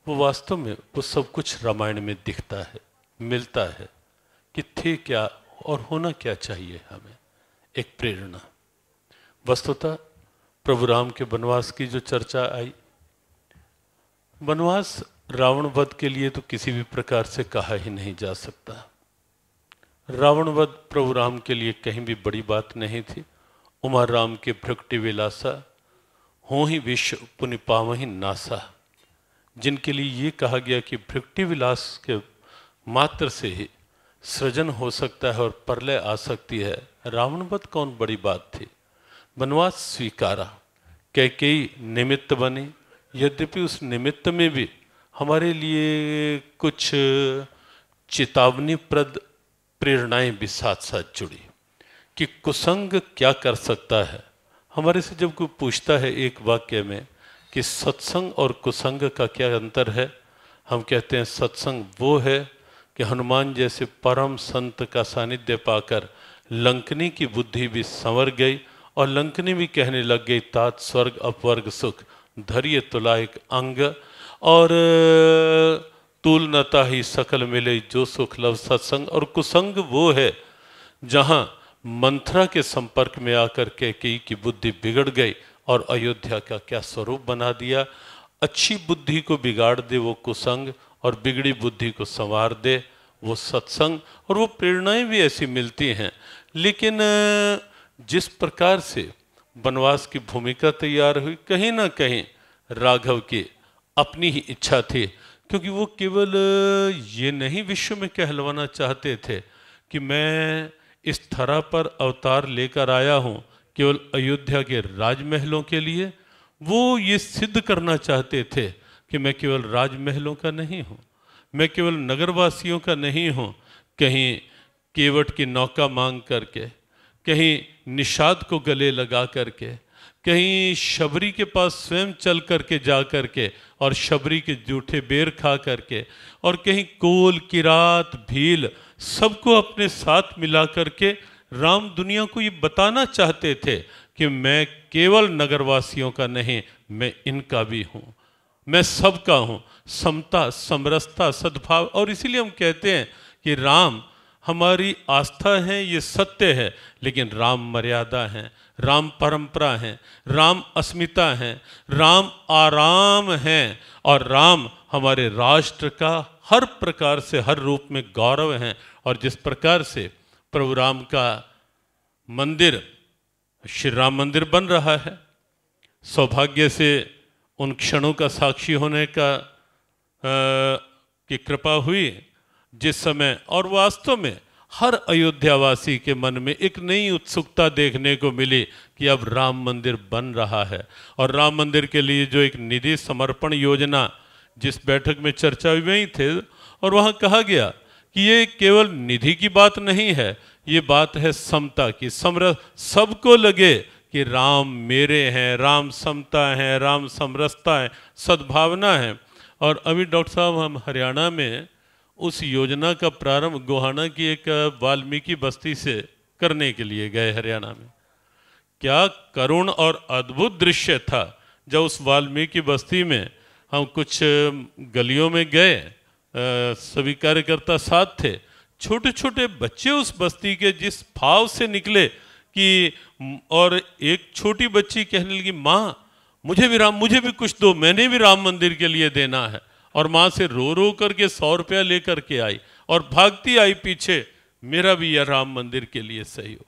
वो वास्तव में, वो सब कुछ रामायण में दिखता है, मिलता है कि थे क्या और होना क्या चाहिए हमें, एक प्रेरणा। वस्तुतः प्रभु राम के वनवास की जो चर्चा आई, वनवास रावण वध के लिए तो किसी भी प्रकार से कहा ही नहीं जा सकता। रावण वध प्रभु राम के लिए कहीं भी बड़ी बात नहीं थी। उमा राम के भ्रकटी विलासा, हो ही विश्व पुण्य पावही नासा। जिनके लिए ये कहा गया कि भ्रकटी विलास के मात्र से ही सृजन हो सकता है और परलय आ सकती है रावण वध कौन बड़ी बात थी? वनवास स्वीकारा, कैकेयी निमित्त बनी। यद्यपि उस निमित्त में भी हमारे लिए कुछ चेतावनीप्रद प्रेरणाएँ भी साथ साथ जुड़ी कि कुसंग क्या कर सकता है। हमारे से जब कोई पूछता है एक वाक्य में कि सत्संग और कुसंग का क्या अंतर है, हम कहते हैं, सत्संग वो है कि हनुमान जैसे परम संत का सानिध्य पाकर लंकनी की बुद्धि भी संवर गई और लंकनी भी कहने लग गई, तात स्वर्ग, अपवर्ग सुख धैर्य तुला एक अंग। और तुल नता ही सकल मिले जो सुख लव सत्संग। और कुसंग वो है जहाँ मंथरा के संपर्क में आकर के कई की बुद्धि बिगड़ गई और अयोध्या का क्या स्वरूप बना दिया। अच्छी बुद्धि को बिगाड़ दे वो कुसंग और बिगड़ी बुद्धि को संवार दे वो सत्संग। और वो प्रेरणाएँ भी ऐसी मिलती हैं। लेकिन जिस प्रकार से वनवास की भूमिका तैयार हुई, कहीं ना कहीं राघव की अपनी ही इच्छा थी क्योंकि वो केवल ये नहीं विश्व में कहलवाना चाहते थे कि मैं इस थरा पर अवतार लेकर आया हूँ, केवल अयोध्या के राजमहलों के लिए। वो ये सिद्ध करना चाहते थे कि मैं केवल राजमहलों का नहीं हूँ, मैं केवल नगरवासियों का नहीं हूँ, कहीं केवट की नौका मांग करके, कहीं निषाद को गले लगा करके कहीं शबरी के पास स्वयं चल करके जा करके और शबरी के जूठे बेर खा करके और कहीं कोल, किरात, भील सबको अपने साथ मिला करके राम दुनिया को ये बताना चाहते थे कि मैं केवल नगरवासियों का नहीं, मैं इनका भी हूँ। मैं सबका हूँ। समता, समरसता, सद्भाव और इसीलिए हम कहते हैं कि राम, हमारी आस्था है, ये सत्य है, लेकिन राम मर्यादा है। राम परंपरा है राम अस्मिता है राम आराम है और राम हमारे राष्ट्र का हर प्रकार से हर रूप में गौरव है। और जिस प्रकार से प्रभु राम का मंदिर श्री राम मंदिर बन रहा है सौभाग्य से उन क्षणों का साक्षी होने का आ, की कृपा हुई जिस समय और वास्तव में हर अयोध्यावासी के मन में एक नई उत्सुकता देखने को मिली कि अब राम मंदिर बन रहा है। और राम मंदिर के लिए जो एक निधि समर्पण योजना जिस बैठक में चर्चा हुई, वही थे। और वहाँ कहा गया कि ये केवल निधि की बात नहीं है, ये बात है समता की। समरस सबको लगे कि राम मेरे हैं, राम समता है, राम समरसता है, सद्भावना है। और अभी डॉक्टर साहब, हम हरियाणा में उस योजना का प्रारंभ गोहाना की एक वाल्मीकि बस्ती से करने के लिए गए हरियाणा में। क्या करुण और अद्भुत दृश्य था जब उस वाल्मीकि बस्ती में हम कुछ गलियों में गए सभी कार्यकर्ता साथ थे। छोटे छोटे बच्चे उस बस्ती के जिस भाव से निकले कि और एक छोटी बच्ची कहने लगी, माँ, मुझे भी राम, मुझे भी कुछ दो, मैंने भी राम मंदिर के लिए देना है। और माँ से रो रो करके सौ रुपया लेकर के आई और भागती आई पीछे। मेरा भी यह राम मंदिर के लिए सही हो।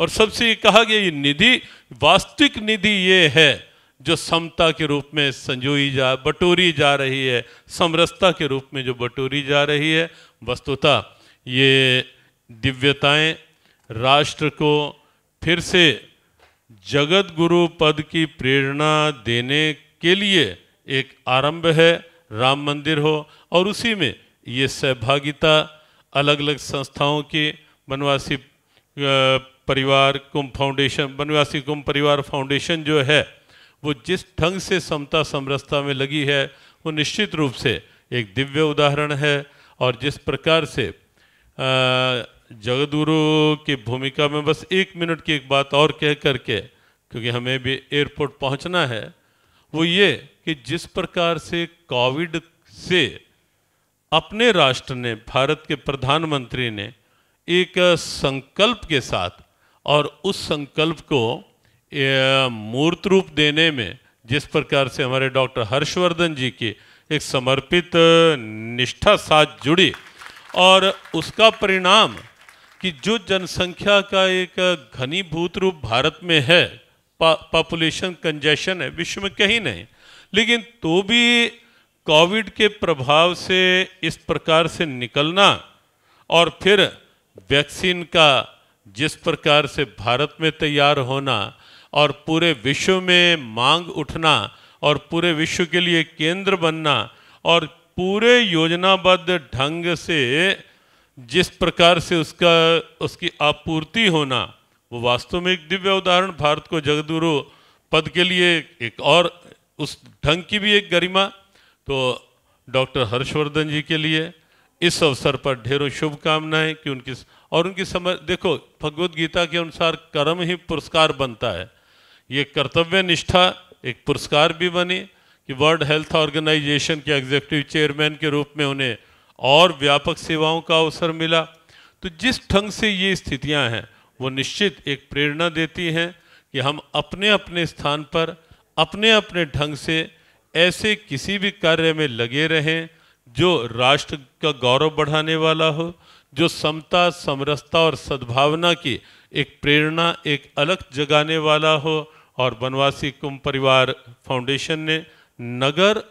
और सबसे कहा गया, ये निधि, वास्तविक निधि ये है जो समता के रूप में संजोई जा, बटोरी जा रही है। समरसता के रूप में जो बटोरी जा रही है। वस्तुतः ये दिव्यताएँ राष्ट्र को फिर से जगत गुरु पद की प्रेरणा देने के लिए एक आरंभ है। राम मंदिर हो और उसी में ये सहभागिता अलग अलग संस्थाओं की बनवासी परिवार कुंभ फाउंडेशन बनवासी कुंभ परिवार फाउंडेशन जो है, वो जिस ढंग से समता समरसता में लगी है, वो निश्चित रूप से एक दिव्य उदाहरण है और जिस प्रकार से जगदगुरु की भूमिका में बस एक मिनट की एक बात और कह करके, क्योंकि हमें भी एयरपोर्ट पहुँचना है वो ये कि जिस प्रकार से कोविड से अपने राष्ट्र ने, भारत के प्रधानमंत्री ने एक संकल्प के साथ और उस संकल्प को मूर्त रूप देने में, जिस प्रकार से हमारे डॉक्टर हर्षवर्धन जी की एक समर्पित निष्ठा साथ जुड़ी और उसका परिणाम कि जो जनसंख्या का एक घनीभूत रूप भारत में है पॉपुलेशन कंजेशन है, विश्व में कहीं नहीं। लेकिन तो भी कोविड के प्रभाव से इस प्रकार से निकलना और फिर वैक्सीन का जिस प्रकार से भारत में तैयार होना और पूरे विश्व में मांग उठना और पूरे विश्व के लिए केंद्र बनना और पूरे योजनाबद्ध ढंग से जिस प्रकार से उसका, उसकी आपूर्ति होना वो वास्तव में एक दिव्य उदाहरण, भारत को जगदुरु पद के लिए एक और, उस ढंग की भी एक गरिमा। तो डॉक्टर हर्षवर्धन जी के लिए इस अवसर पर ढेरों शुभकामनाएँ कि उनकी और उनकी समझ देखो, भगवत गीता के अनुसार कर्म ही पुरस्कार बनता है। ये कर्तव्य निष्ठा एक पुरस्कार भी बनी कि वर्ल्ड हेल्थ ऑर्गेनाइजेशन के एग्जीक्यूटिव चेयरमैन के रूप में उन्हें और व्यापक सेवाओं का अवसर मिला। तो जिस ढंग से ये स्थितियाँ हैं वो निश्चित एक प्रेरणा देती हैं कि हम अपने अपने स्थान पर, अपने अपने ढंग से ऐसे किसी भी कार्य में लगे रहें जो राष्ट्र का गौरव बढ़ाने वाला हो, जो समता, समरसता और सद्भावना की एक प्रेरणा, एक अलग जगाने वाला हो। और बनवासी कुंभ परिवार फाउंडेशन ने नगर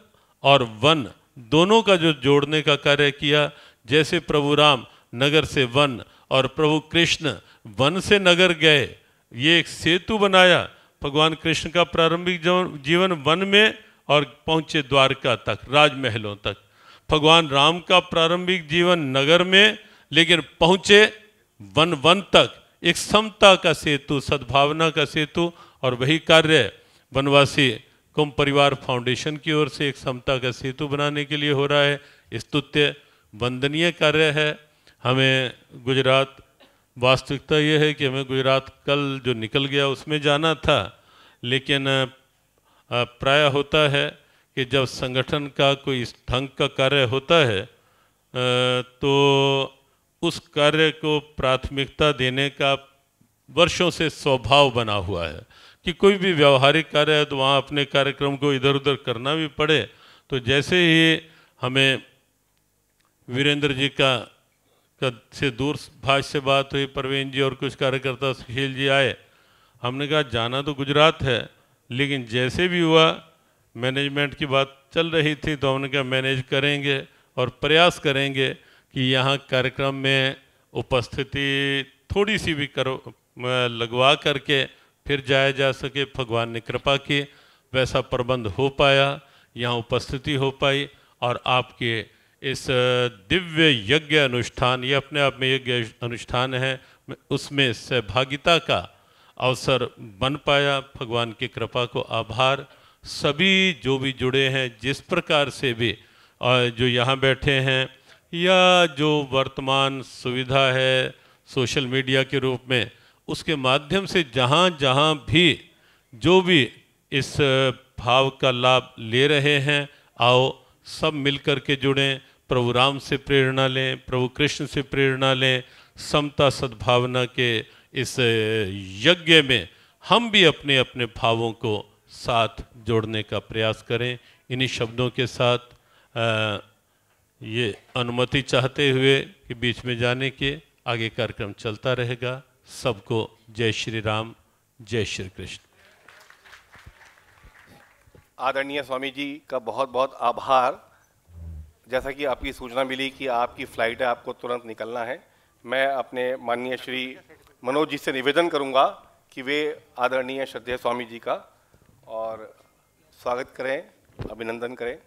और वन दोनों का जो जोड़ने का कार्य किया, जैसे प्रभु राम नगर से वन और प्रभु कृष्ण वन से नगर गए, ये एक सेतु बनाया। भगवान कृष्ण का प्रारंभिक जीवन वन में और पहुँचे द्वारका तक, राजमहलों तक। भगवान राम का प्रारंभिक जीवन नगर में, लेकिन पहुँचे वन वन तक। एक समता का सेतु, सद्भावना का सेतु और वही कार्य वनवासी कुंभ परिवार फाउंडेशन की ओर से एक समता का सेतु बनाने के लिए हो रहा है। स्तुत्य, वंदनीय कार्य है। हमें गुजरात वास्तविकता यह है कि हमें गुजरात कल जो निकल गया उसमें जाना था, लेकिन प्राय होता है कि जब संगठन का कोई इस ढंग का कार्य होता है तो उस कार्य को प्राथमिकता देने का वर्षों से स्वभाव बना हुआ है कि कोई भी व्यवहारिक कार्य है तो वहाँ अपने कार्यक्रम को इधर उधर करना भी पड़े। तो जैसे ही हमें वीरेंद्र जी का से दूर भाष से बात हुई, परवीन जी और कुछ कार्यकर्ता सुशील जी आए। हमने कहा, जाना तो गुजरात है, लेकिन जैसे भी हुआ मैनेजमेंट की बात चल रही थी तो हमने कहा मैनेज करेंगे और प्रयास करेंगे कि यहाँ कार्यक्रम में उपस्थिति थोड़ी सी भी करो, लगवा करके फिर जाया जा सके। भगवान ने कृपा की, वैसा प्रबंध हो पाया, यहाँ उपस्थिति हो पाई और आपके इस दिव्य यज्ञ अनुष्ठान, ये अपने आप में यज्ञ अनुष्ठान है उसमें सहभागिता का अवसर बन पाया। भगवान की कृपा को आभार। सभी जो भी जुड़े हैं, जिस प्रकार से भी और जो यहाँ बैठे हैं, या जो वर्तमान सुविधा है सोशल मीडिया के रूप में, उसके माध्यम से जहाँ जहाँ भी जो भी इस भाव का लाभ ले रहे हैं, आओ सब मिलकर के जुड़ें। प्रभु राम से प्रेरणा लें प्रभु कृष्ण से प्रेरणा लें समता सद्भावना के इस यज्ञ में हम भी अपने अपने भावों को साथ जोड़ने का प्रयास करें। इन्हीं शब्दों के साथ आ, ये अनुमति चाहते हुए कि बीच में जाने के आगे कार्यक्रम चलता रहेगा। सबको जय श्री राम जय श्री कृष्ण। आदरणीय स्वामी जी का बहुत बहुत आभार। जैसा कि आपकी सूचना मिली कि आपकी फ़्लाइट है, आपको तुरंत निकलना है। मैं अपने माननीय श्री मनोज जी से निवेदन करूँगा कि वे आदरणीय श्रद्धेय स्वामी जी का और स्वागत करें, अभिनंदन करें।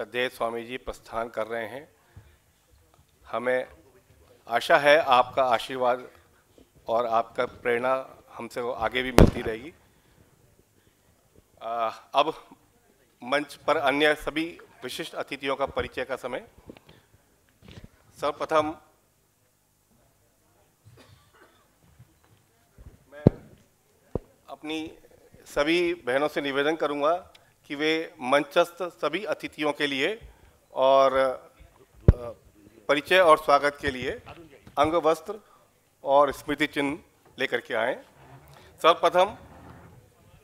श्रद्धेय स्वामी जी प्रस्थान कर रहे हैं। हमें आशा है आपका आशीर्वाद और आपका प्रेरणा हमसे आगे भी मिलती रहेगी। अब मंच पर अन्य सभी विशिष्ट अतिथियों का परिचय का समय। सर्वप्रथम मैं अपनी सभी बहनों से निवेदन करूँगा कि वे मंचस्थ सभी अतिथियों के लिए और परिचय और स्वागत के लिए अंग, वस्त्र और स्मृति चिन्ह लेकर के आए। सर्वप्रथम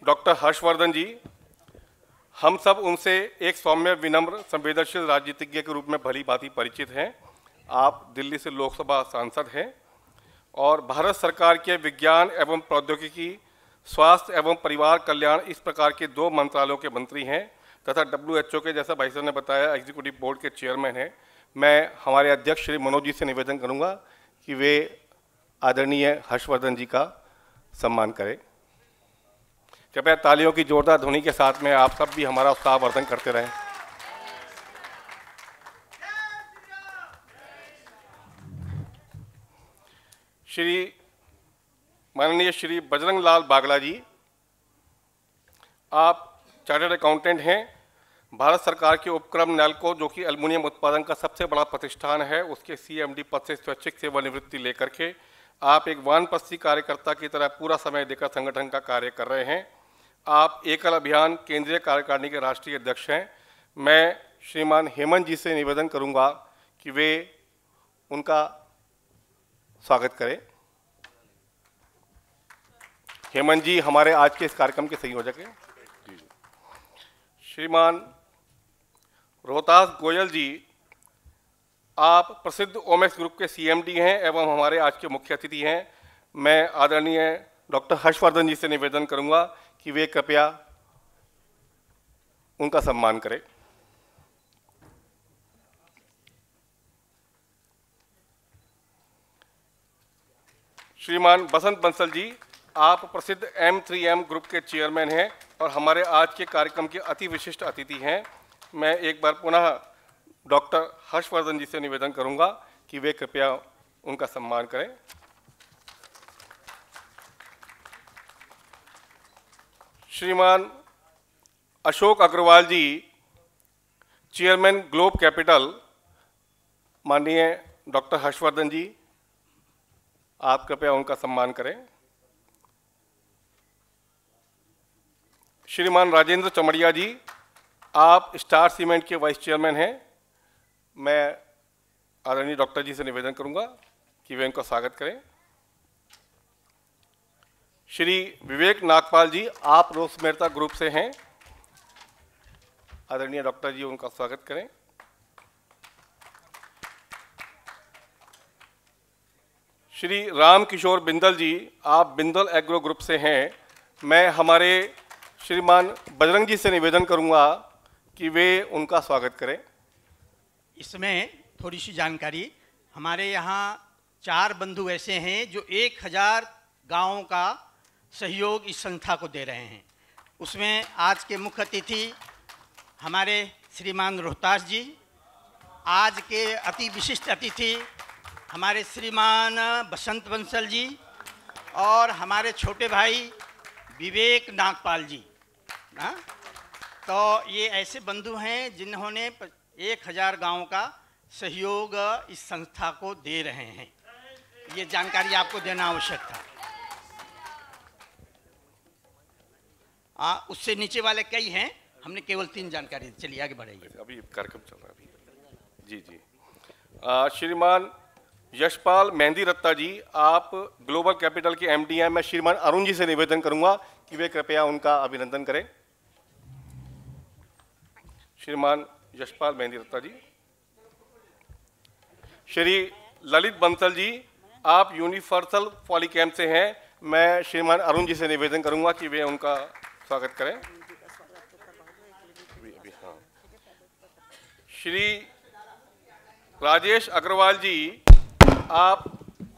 डॉक्टर हर्षवर्धन जी, हम सब उनसे एक सौम्य, विनम्र, संवेदनशील राजनीतिज्ञ के रूप में भली भांति परिचित हैं। आप दिल्ली से लोकसभा सांसद हैं और भारत सरकार के विज्ञान एवं प्रौद्योगिकी स्वास्थ्य एवं परिवार कल्याण इस प्रकार के दो मंत्रालयों के मंत्री हैं, तथा डब्ल्यू के जैसा भाई साहब ने बताया एग्जीक्यूटिव बोर्ड के चेयरमैन हैं। मैं हमारे अध्यक्ष श्री मनोज जी से निवेदन करूँगा कि वे आदरणीय हर्षवर्धन जी का सम्मान करें। कृपया तालियों की जोरदार ध्वनि के साथ में आप सब भी हमारा उत्साहवर्धन करते रहें। श्री माननीय श्री बजरंग लाल बागला जी, आप चार्टर्ड अकाउंटेंट हैं। भारत सरकार के उपक्रम नैलको, जो कि एल्युमिनियम उत्पादन का सबसे बड़ा प्रतिष्ठान है, उसके सीएमडी पद से स्वैच्छिक सेवानिवृत्ति लेकर के आप एक वानपस्थी कार्यकर्ता की तरह पूरा समय देकर संगठन का कार्य कर रहे हैं। आप एकल अभियान केंद्रीय कार्यकारिणी के राष्ट्रीय अध्यक्ष हैं। मैं श्रीमान हेमंत जी से निवेदन करूँगा कि वे उनका स्वागत करें। हेमंत जी, हमारे आज के इस कार्यक्रम के संयोजक हैं। श्रीमान रोहतास गोयल जी, आप प्रसिद्ध ओमेक्स ग्रुप के सीएमडी हैं एवं हमारे आज के मुख्य अतिथि हैं। मैं आदरणीय डॉक्टर हर्षवर्धन जी से निवेदन करूँगा कि वे कृपया उनका सम्मान करें। श्रीमान बसंत बंसल जी आप प्रसिद्ध एम थ्री एम ग्रुप के चेयरमैन हैं और हमारे आज के कार्यक्रम के अति विशिष्ट अतिथि हैं। मैं एक बार पुनः डॉक्टर हर्षवर्धन जी से निवेदन करूँगा कि वे कृपया उनका सम्मान करें। Shriman Ashok Agarwal ji chairman globe capital माननीय डॉक्टर हर्षवर्धन जी, आप कृपया उनका सम्मान करें। श्रीमान राजेंद्र चमड़िया जी, आप स्टार सीमेंट के वाइस चेयरमैन हैं। मैं आदरणीय डॉक्टर जी से निवेदन करूँगा कि वे उनका स्वागत करें। श्री विवेक नागपाल जी, आप रोस मेहता ग्रुप से हैं। आदरणीय डॉक्टर जी, उनका स्वागत करें। श्री राम किशोर बिंदल जी, आप बिंदल एग्रो ग्रुप से हैं। मैं हमारे श्रीमान बजरंग जी से निवेदन करूँगा कि वे उनका स्वागत करें। इसमें थोड़ी सी जानकारी, हमारे यहाँ चार बंधु ऐसे हैं जो एक हज़ार गाँवों का सहयोग इस संस्था को दे रहे हैं। उसमें आज के मुख्य अतिथि हमारे श्रीमान रोहतास जी, आज के अति विशिष्ट अतिथि हमारे श्रीमान बसंत बंसल जी और हमारे छोटे भाई विवेक नागपाल जी। हाँ? तो ये ऐसे बंधु हैं जिन्होंने एक हज़ार गाँव का सहयोग इस संस्था को दे रहे हैं। ये जानकारी आपको देना आवश्यक था। आ, उससे नीचे वाले कई हैं हमने केवल तीन जानकारी। चलिए आगे बढ़ाइए। अभी कार्यक्रम चल रहा है अभी। जी जी। श्रीमान यशपाल मेहंदी रत्ता जी आप ग्लोबल कैपिटल के एमडी हैं। मैं श्रीमान अरुण जी से निवेदन करूँगा कि वे कृपया उनका अभिनंदन करें। श्रीमान यशपाल मेहंदी रत्ता जी। श्री ललित बंसल जी, आप यूनिवर्सल पॉलीकैम्प से हैं। मैं श्रीमान अरुण जी से निवेदन करूँगा कि वे उनका स्वागत करें। हाँ श्री राजेश अग्रवाल जी, आप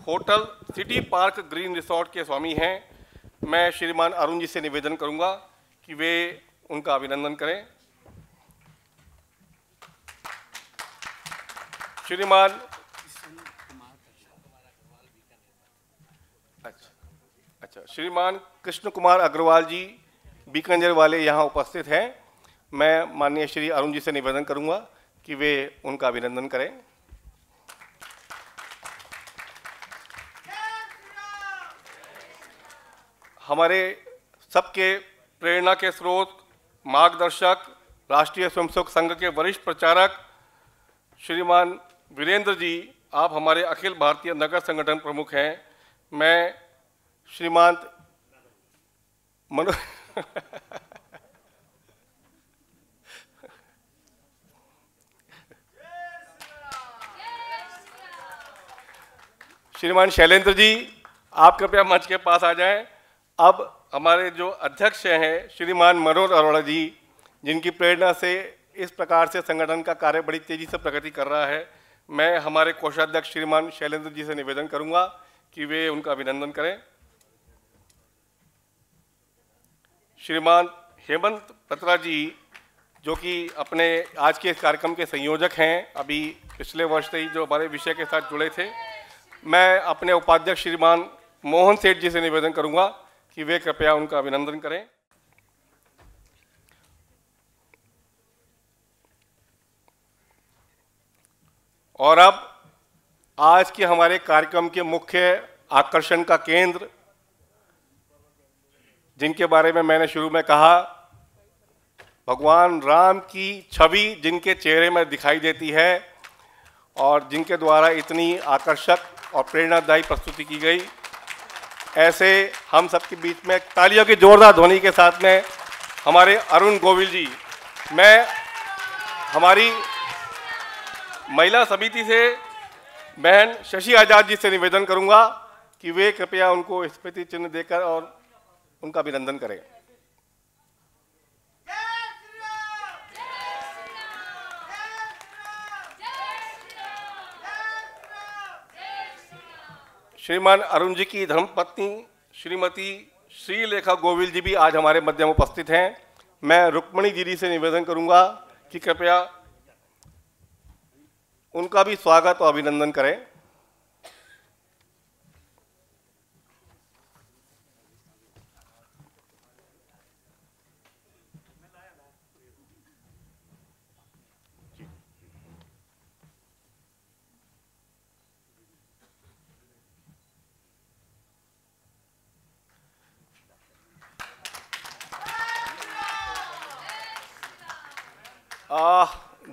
hotel city park green resort के स्वामी हैं। मैं श्रीमान अरुण जी से निवेदन करूँगा कि वे उनका अभिनंदन करें। श्रीमान। अच्छा अच्छा श्रीमान कृष्ण कुमार अग्रवाल जी, बीकानेर वाले यहाँ उपस्थित हैं। मैं माननीय श्री अरुण जी से निवेदन करूँगा कि वे उनका अभिनंदन करें। हमारे सबके प्रेरणा के स्रोत, मार्गदर्शक, राष्ट्रीय स्वयंसेवक संघ के वरिष्ठ प्रचारक, श्रीमान वीरेंद्र जी, आप हमारे अखिल भारतीय नगर संगठन प्रमुख हैं। मैं श्रीमान मनो श्रीमान शैलेंद्र जी, आप कृपया मंच के पास आ जाएँ। अब हमारे जो अध्यक्ष हैं, श्रीमान मनोज अरोड़ा जी, जिनकी प्रेरणा से इस प्रकार से संगठन का कार्य बड़ी तेज़ी से प्रगति कर रहा है। मैं हमारे कोषाध्यक्ष श्रीमान शैलेंद्र जी से निवेदन करूँगा कि वे उनका अभिनंदन करें। श्रीमान हेमंत पत्रा जी, जो कि अपने आज के इस कार्यक्रम के संयोजक हैं, अभी पिछले वर्ष से ही जो हमारे विषय के साथ जुड़े थे, मैं अपने उपाध्यक्ष श्रीमान मोहन सेठ जी से निवेदन करूँगा कि वे कृपया उनका अभिनंदन करें। और अब आज के हमारे कार्यक्रम के मुख्य आकर्षण का केंद्र, जिनके बारे में मैंने शुरू में कहा, भगवान राम की छवि जिनके चेहरे में दिखाई देती है और जिनके द्वारा इतनी आकर्षक और प्रेरणादायी प्रस्तुति की गई। ऐसे हम सबके बीच में तालियों की जोरदार ध्वनि के साथ में हमारे अरुण गोविल जी, मैं हमारी महिला समिति से बहन शशि आज़ाद जी से निवेदन करूँगा कि वे कृपया उनको स्मृति चिन्ह देकर और उनका अभिनंदन करें। श्रीमान अरुण जी की धर्मपत्नी श्रीमती श्रीलेखा गोविल जी भी आज हमारे मध्य में उपस्थित हैं। मैं रुक्मणी जी से निवेदन करूँगा कि कृपया उनका भी स्वागत और अभिनंदन करें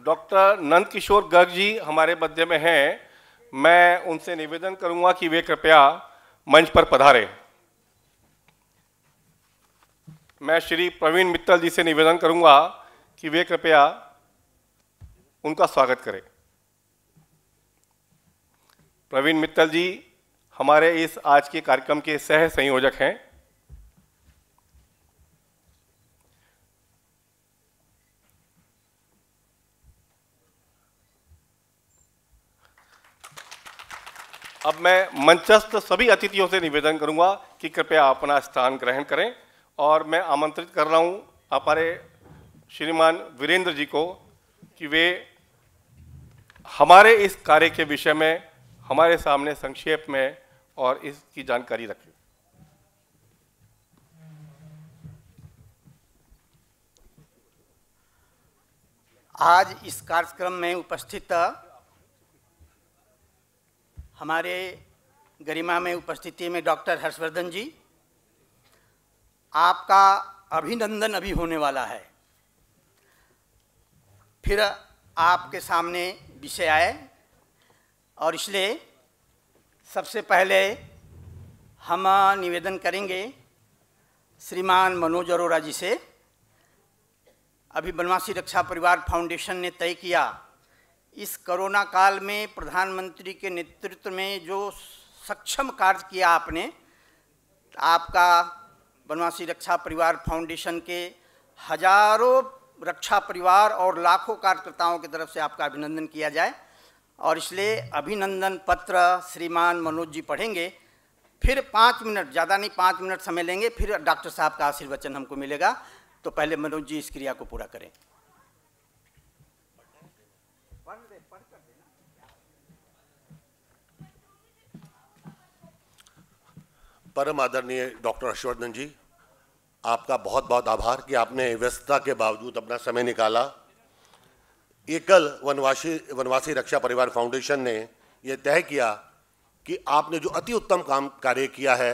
डॉक्टर नंद किशोर गर्ग जी हमारे मध्य में हैं। मैं उनसे निवेदन करूँगा कि वे कृपया मंच पर पधारे। मैं श्री प्रवीण मित्तल जी से निवेदन करूँगा कि वे कृपया उनका स्वागत करें। प्रवीण मित्तल जी, हमारे इस आज के कार्यक्रम के सह संयोजक हैं। अब मैं मंचस्थ सभी अतिथियों से निवेदन करूँगा कि कृपया अपना स्थान ग्रहण करें और मैं आमंत्रित कर रहा हूँ हमारे श्रीमान वीरेंद्र जी को कि वे हमारे इस कार्य के विषय में हमारे सामने संक्षेप में और इसकी जानकारी रखें। आज इस कार्यक्रम में उपस्थित हमारे गरिमा में उपस्थिति में डॉक्टर हर्षवर्धन जी, आपका अभिनंदन अभी होने वाला है। फिर आपके सामने विषय आए, और इसलिए सबसे पहले हम निवेदन करेंगे श्रीमान मनोज अरोरा जी से। अभी बनवासी रक्षा परिवार फाउंडेशन ने तय किया इस कोरोना काल में प्रधानमंत्री के नेतृत्व में जो सक्षम कार्य किया आपने, आपका बनवासी रक्षा परिवार फाउंडेशन के हज़ारों रक्षा परिवार और लाखों कार्यकर्ताओं की तरफ़ से आपका अभिनंदन किया जाए। और इसलिए अभिनंदन पत्र श्रीमान मनोज जी पढ़ेंगे, फिर पाँच मिनट, ज़्यादा नहीं, पाँच मिनट समय लेंगे, फिर डॉक्टर साहब का आशीर्वचन हमको मिलेगा। तो पहले मनोज जी इस क्रिया को पूरा करें। परम आदरणीय डॉक्टर हर्षवर्धन जी, आपका बहुत बहुत आभार कि आपने व्यस्तता के बावजूद अपना समय निकाला। एकल वनवासी वनवासी रक्षा परिवार फाउंडेशन ने यह तय किया कि आपने जो अति उत्तम काम, कार्य किया है,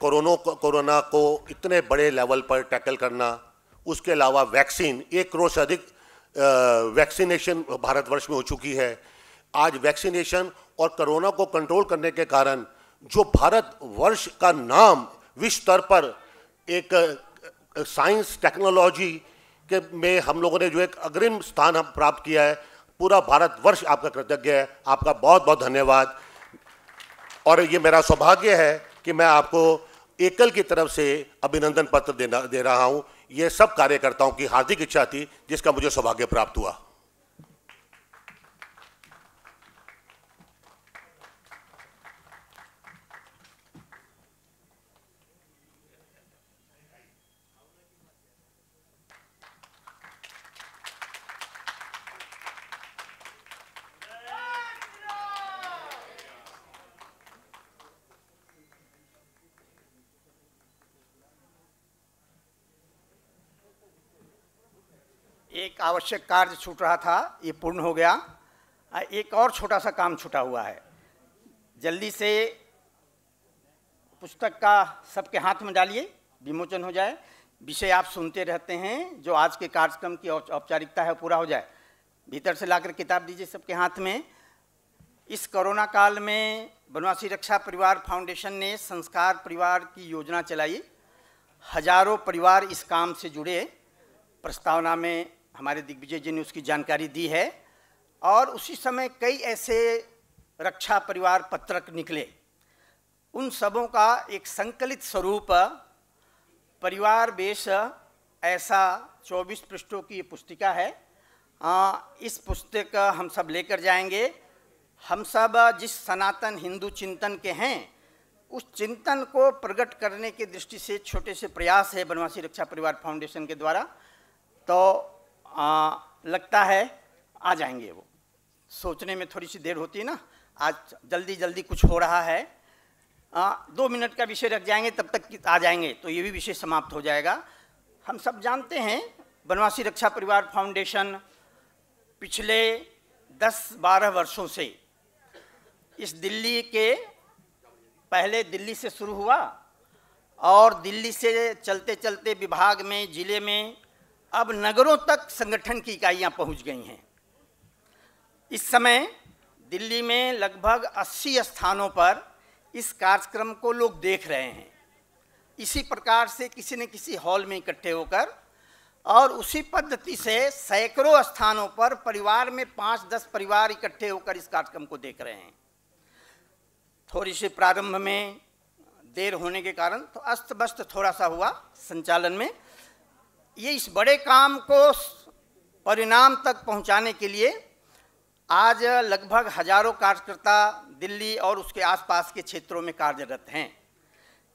कोरोना कोरोना को इतने बड़े लेवल पर टैकल करना, उसके अलावा वैक्सीन, एक करोड़ से अधिक वैक्सीनेशन भारतवर्ष में हो चुकी है। आज वैक्सीनेशन और कोरोना को कंट्रोल करने के कारण जो भारत वर्ष का नाम विश्व स्तर पर एक साइंस टेक्नोलॉजी के में हम लोगों ने जो एक अग्रिम स्थान हम प्राप्त किया है, पूरा भारत वर्ष आपका कृतज्ञ है। आपका बहुत बहुत धन्यवाद। और ये मेरा सौभाग्य है कि मैं आपको एकल की तरफ़ से अभिनंदन पत्र देना, दे रहा हूँ। ये सब कार्यकर्ताओं की हार्दिक इच्छा थी, जिसका मुझे सौभाग्य प्राप्त हुआ एक आवश्यक कार्य छूट रहा था, ये पूर्ण हो गया। एक और छोटा सा काम छूटा हुआ है। जल्दी से पुस्तक का सबके हाथ में डालिए, विमोचन हो जाए। विषय आप सुनते रहते हैं, जो आज के कार्यक्रम की औपचारिकता है पूरा हो जाए। भीतर से लाकर किताब दीजिए सबके हाथ में। इस कोरोना काल में बनवासी रक्षा परिवार फाउंडेशन ने संस्कार परिवार की योजना चलाई। हज़ारों परिवार इस काम से जुड़े। प्रस्तावना में हमारे दिग्विजय जी ने उसकी जानकारी दी है और उसी समय कई ऐसे रक्षा परिवार पत्रक निकले। उन सबों का एक संकलित स्वरूप परिवार बेश ऐसा 24 पृष्ठों की पुस्तिका है। आ, इस पुस्तक हम सब लेकर जाएँगे। हम सब जिस सनातन हिंदू चिंतन के हैं उस चिंतन को प्रकट करने के दृष्टि से छोटे से प्रयास है बनवासी रक्षा परिवार फाउंडेशन के द्वारा। तो आ, लगता है आ जाएँगे वो। सोचने में थोड़ी सी देर होती है ना आज जल्दी जल्दी कुछ हो रहा है। आ, दो मिनट का विषय रख जाएँगे तब तक आ जाएँगे तो ये भी विषय समाप्त हो जाएगा। हम सब जानते हैं बनवासी रक्षा परिवार फाउंडेशन पिछले 10-12 वर्षों से इस दिल्ली के पहले दिल्ली से शुरू हुआ और दिल्ली से चलते चलते विभाग में ज़िले में अब नगरों तक संगठन की इकाइयाँ पहुँच गई हैं। इस समय दिल्ली में लगभग 80 स्थानों पर इस कार्यक्रम को लोग देख रहे हैं। इसी प्रकार से किसी न किसी हॉल में इकट्ठे होकर और उसी पद्धति से सैकड़ों स्थानों पर परिवार में पाँच दस परिवार इकट्ठे होकर इस कार्यक्रम को देख रहे हैं। थोड़ी सी प्रारंभ में देर होने के कारण तो अस्त व्यस्त थोड़ा सा हुआ संचालन में। ये इस बड़े काम को परिणाम तक पहुँचाने के लिए आज लगभग हज़ारों कार्यकर्ता दिल्ली और उसके आसपास के क्षेत्रों में कार्यरत हैं।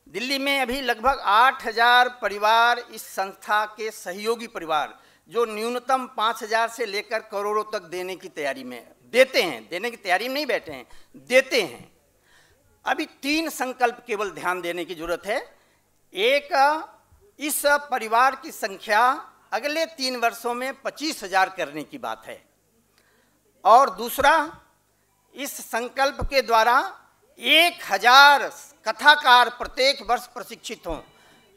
दिल्ली में अभी लगभग 8000 परिवार इस संस्था के सहयोगी परिवार, जो न्यूनतम 5000 से लेकर करोड़ों तक देने की तैयारी में देते हैं, देने की तैयारी में नहीं बैठे हैं, देते हैं। अभी तीन संकल्प केवल ध्यान देने की ज़रूरत है। एक इस परिवार की संख्या अगले तीन वर्षों में पच्चीस हज़ार करने की बात है। और दूसरा, इस संकल्प के द्वारा एक हज़ार कथाकार प्रत्येक वर्ष प्रशिक्षित हों,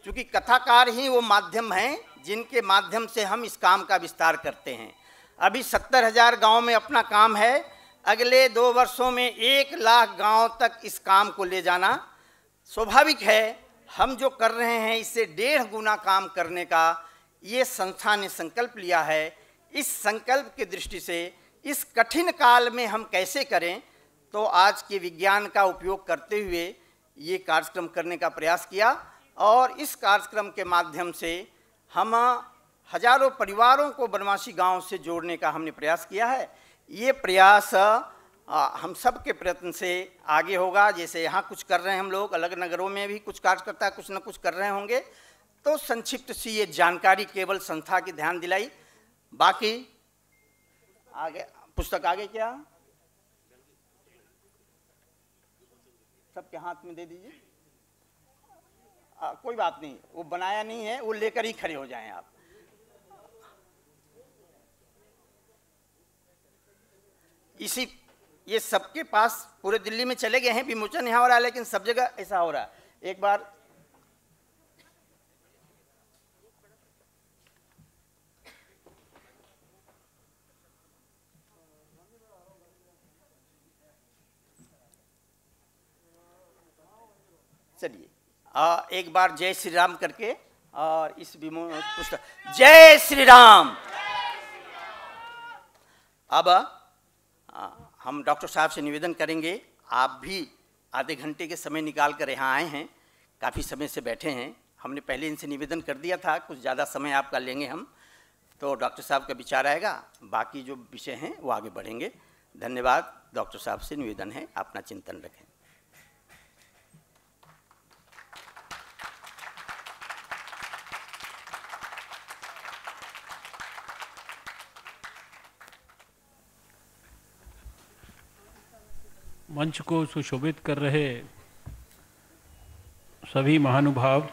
क्योंकि कथाकार ही वो माध्यम हैं जिनके माध्यम से हम इस काम का विस्तार करते हैं। अभी सत्तर हज़ार गाँव में अपना काम है। अगले दो वर्षों में एक लाख गाँव तक इस काम को ले जाना स्वाभाविक है। हम जो कर रहे हैं, इससे डेढ़ गुना काम करने का ये संस्था ने संकल्प लिया है। इस संकल्प की दृष्टि से, इस कठिन काल में हम कैसे करें तो आज के विज्ञान का उपयोग करते हुए ये कार्यक्रम करने का प्रयास किया और इस कार्यक्रम के माध्यम से हम हज़ारों परिवारों को बनवासी गाँव से जोड़ने का हमने प्रयास किया है। ये प्रयास हम सब के प्रयत्न से आगे होगा। जैसे यहाँ कुछ कर रहे हैं हम लोग, अलग नगरों में भी कुछ कार्यकर्ता कुछ न कुछ कर रहे होंगे। तो संक्षिप्त सी ये जानकारी, केवल संस्था की ध्यान दिलाई। बाकी, आगे, पुस्तक आगे क्या? सबके हाथ में दे दीजिए। कोई बात नहीं, वो बनाया नहीं है, वो लेकर ही खड़े हो जाएँ आप। इसी ये सबके पास पूरे दिल्ली में चले गए हैं विमोचन यहाँ हो रहा है लेकिन सब जगह ऐसा हो रहा है। एक बार। चलिए एक बार जय श्री राम करके और इस विमो पुस्तक जय श्री राम! अब हम डॉक्टर साहब से निवेदन करेंगे, आप भी आधे घंटे के समय निकाल कर यहाँ आए हैं, काफ़ी समय से बैठे हैं। हमने पहले इनसे निवेदन कर दिया था, कुछ ज़्यादा समय आपका लेंगे हम तो डॉक्टर साहब का विचार आएगा, बाकी जो विषय हैं वो आगे बढ़ेंगे। धन्यवाद, डॉक्टर साहब से निवेदन है, अपना चिंतन रखें। मंच को सुशोभित कर रहे सभी महानुभाव,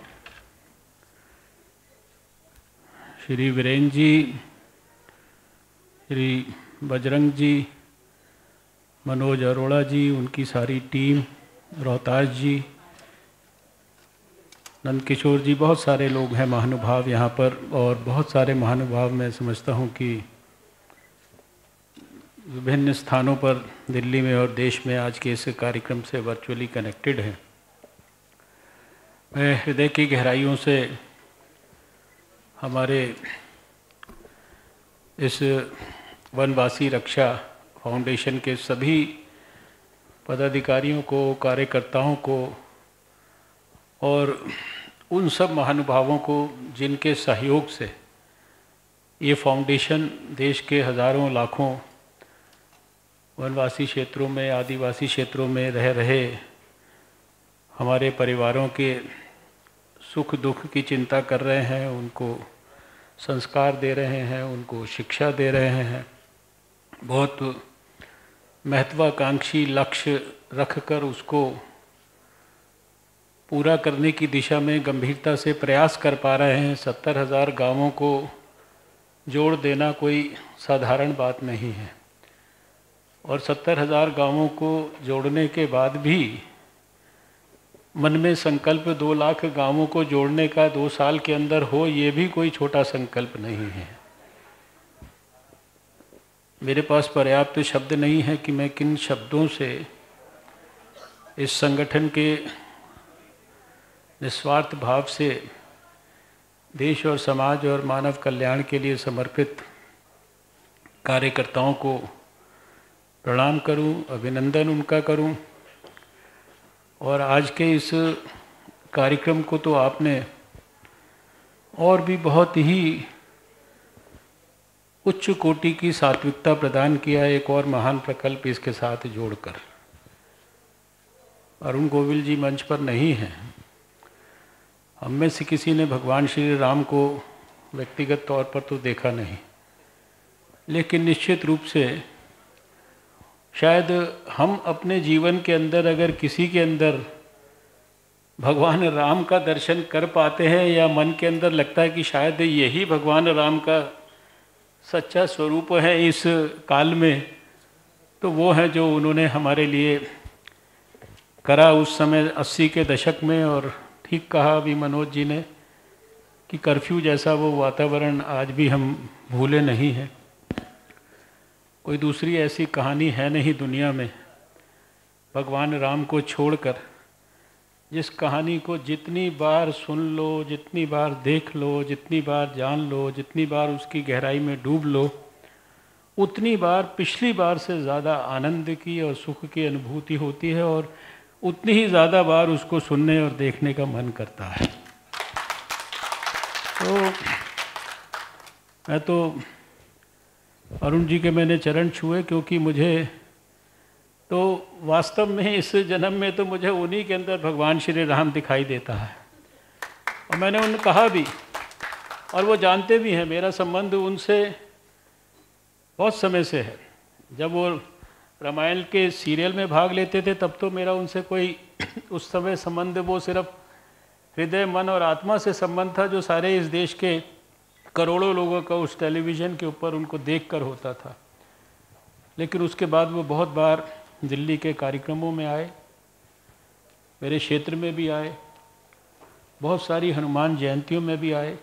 श्री वीरेंद्र जी, श्री बजरंग जी, मनोज अरोड़ा जी, उनकी सारी टीम, रोहतास जी नंद किशोर जी, बहुत सारे लोग हैं महानुभाव यहाँ पर और बहुत सारे महानुभाव मैं समझता हूँ कि विभिन्न स्थानों पर दिल्ली में और देश में आज के इस कार्यक्रम से वर्चुअली कनेक्टेड हैं। मैं हृदय की गहराइयों से हमारे इस वनवासी रक्षा फाउंडेशन के सभी पदाधिकारियों को, कार्यकर्ताओं को और उन सब महानुभावों को जिनके सहयोग से ये फाउंडेशन देश के हज़ारों, लाखों वनवासी क्षेत्रों में, आदिवासी क्षेत्रों में रह रहे हमारे परिवारों के सुख दुख की चिंता कर रहे हैं, उनको संस्कार दे रहे हैं, उनको शिक्षा दे रहे हैं। बहुत महत्वाकांक्षी लक्ष्य रखकर उसको पूरा करने की दिशा में गंभीरता से प्रयास कर पा रहे हैं। सत्तर हज़ार गाँवों को जोड़ देना कोई साधारण बात नहीं है। और सत्तर हज़ार गाँवों को जोड़ने के बाद भी मन में संकल्प दो लाख गाँवों को जोड़ने का दो साल के अंदर हो, ये भी कोई छोटा संकल्प नहीं है। मेरे पास पर्याप्त तो शब्द नहीं है कि मैं किन शब्दों से इस संगठन के निस्वार्थ भाव से देश और समाज और मानव कल्याण के लिए समर्पित कार्यकर्ताओं को प्रणाम करूँ, अभिनंदन उनका करूँ। और आज के इस कार्यक्रम को तो आपने और भी बहुत ही उच्च कोटि की सात्विकता प्रदान किया एक और महान प्रकल्प इसके साथ जोड़कर। अरुण गोविल जी मंच पर नहीं हैं। हम में से किसी ने भगवान श्री राम को व्यक्तिगत तौर पर तो देखा नहीं लेकिन निश्चित रूप से शायद हम अपने जीवन के अंदर, अगर किसी के अंदर भगवान राम का दर्शन कर पाते हैं या मन के अंदर लगता है कि शायद यही भगवान राम का सच्चा स्वरूप है इस काल में तो वो है जो उन्होंने हमारे लिए करा उस समय अस्सी के दशक में और ठीक कहा अभी मनोज जी ने कि कर्फ्यू जैसा वो वातावरण आज भी हम भूले नहीं हैं। कोई दूसरी ऐसी कहानी है नहीं दुनिया में। भगवान राम को छोड़कर जिस कहानी को जितनी बार सुन लो, जितनी बार देख लो, जितनी बार जान लो, जितनी बार उसकी गहराई में डूब लो, उतनी बार, पिछली बार से ज़्यादा आनंद की और सुख की अनुभूति होती है और उतनी ही ज़्यादा बार उसको सुनने और देखने का मन करता है। तो मैं तो अरुण जी के मैंने चरण छुए क्योंकि मुझे तो वास्तव में इस जन्म में तो मुझे उन्हीं के अंदर भगवान श्री राम दिखाई देता है। और मैंने उन कहा भी, और वो जानते भी हैं, मेरा संबंध उनसे बहुत समय से है। जब वो रामायण के सीरियल में भाग लेते थे, तब तो मेरा उनसे कोई उस समय संबंध वो सिर्फ़ हृदय, मन और आत्मा से संबंध था, जो सारे इस देश के करोड़ों लोगों का उस टेलीविज़न के ऊपर उनको देख कर होता था। लेकिन उसके बाद वो बहुत बार दिल्ली के कार्यक्रमों में आए, मेरे क्षेत्र में भी आए, बहुत सारी हनुमान जयंतियों में भी आए।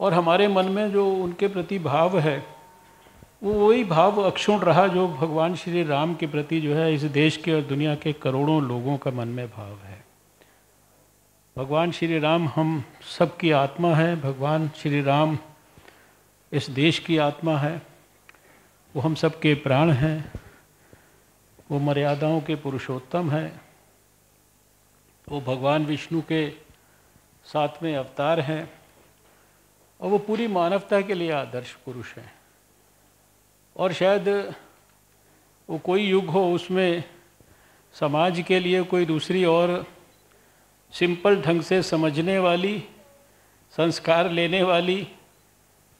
और हमारे मन में जो उनके प्रति भाव है, वो वही भाव अक्षुण रहा जो भगवान श्री राम के प्रति जो है इस देश के और दुनिया के करोड़ों लोगों का मन में भाव है। भगवान श्री राम हम सबकी आत्मा है, भगवान श्री राम इस देश की आत्मा है, वो हम सबके प्राण हैं, वो मर्यादाओं के पुरुषोत्तम हैं, वो भगवान विष्णु के सातवें अवतार हैं, और वो पूरी मानवता के लिए आदर्श पुरुष हैं। और शायद वो कोई युग हो उसमें समाज के लिए कोई दूसरी और सिंपल ढंग से समझने वाली, संस्कार लेने वाली,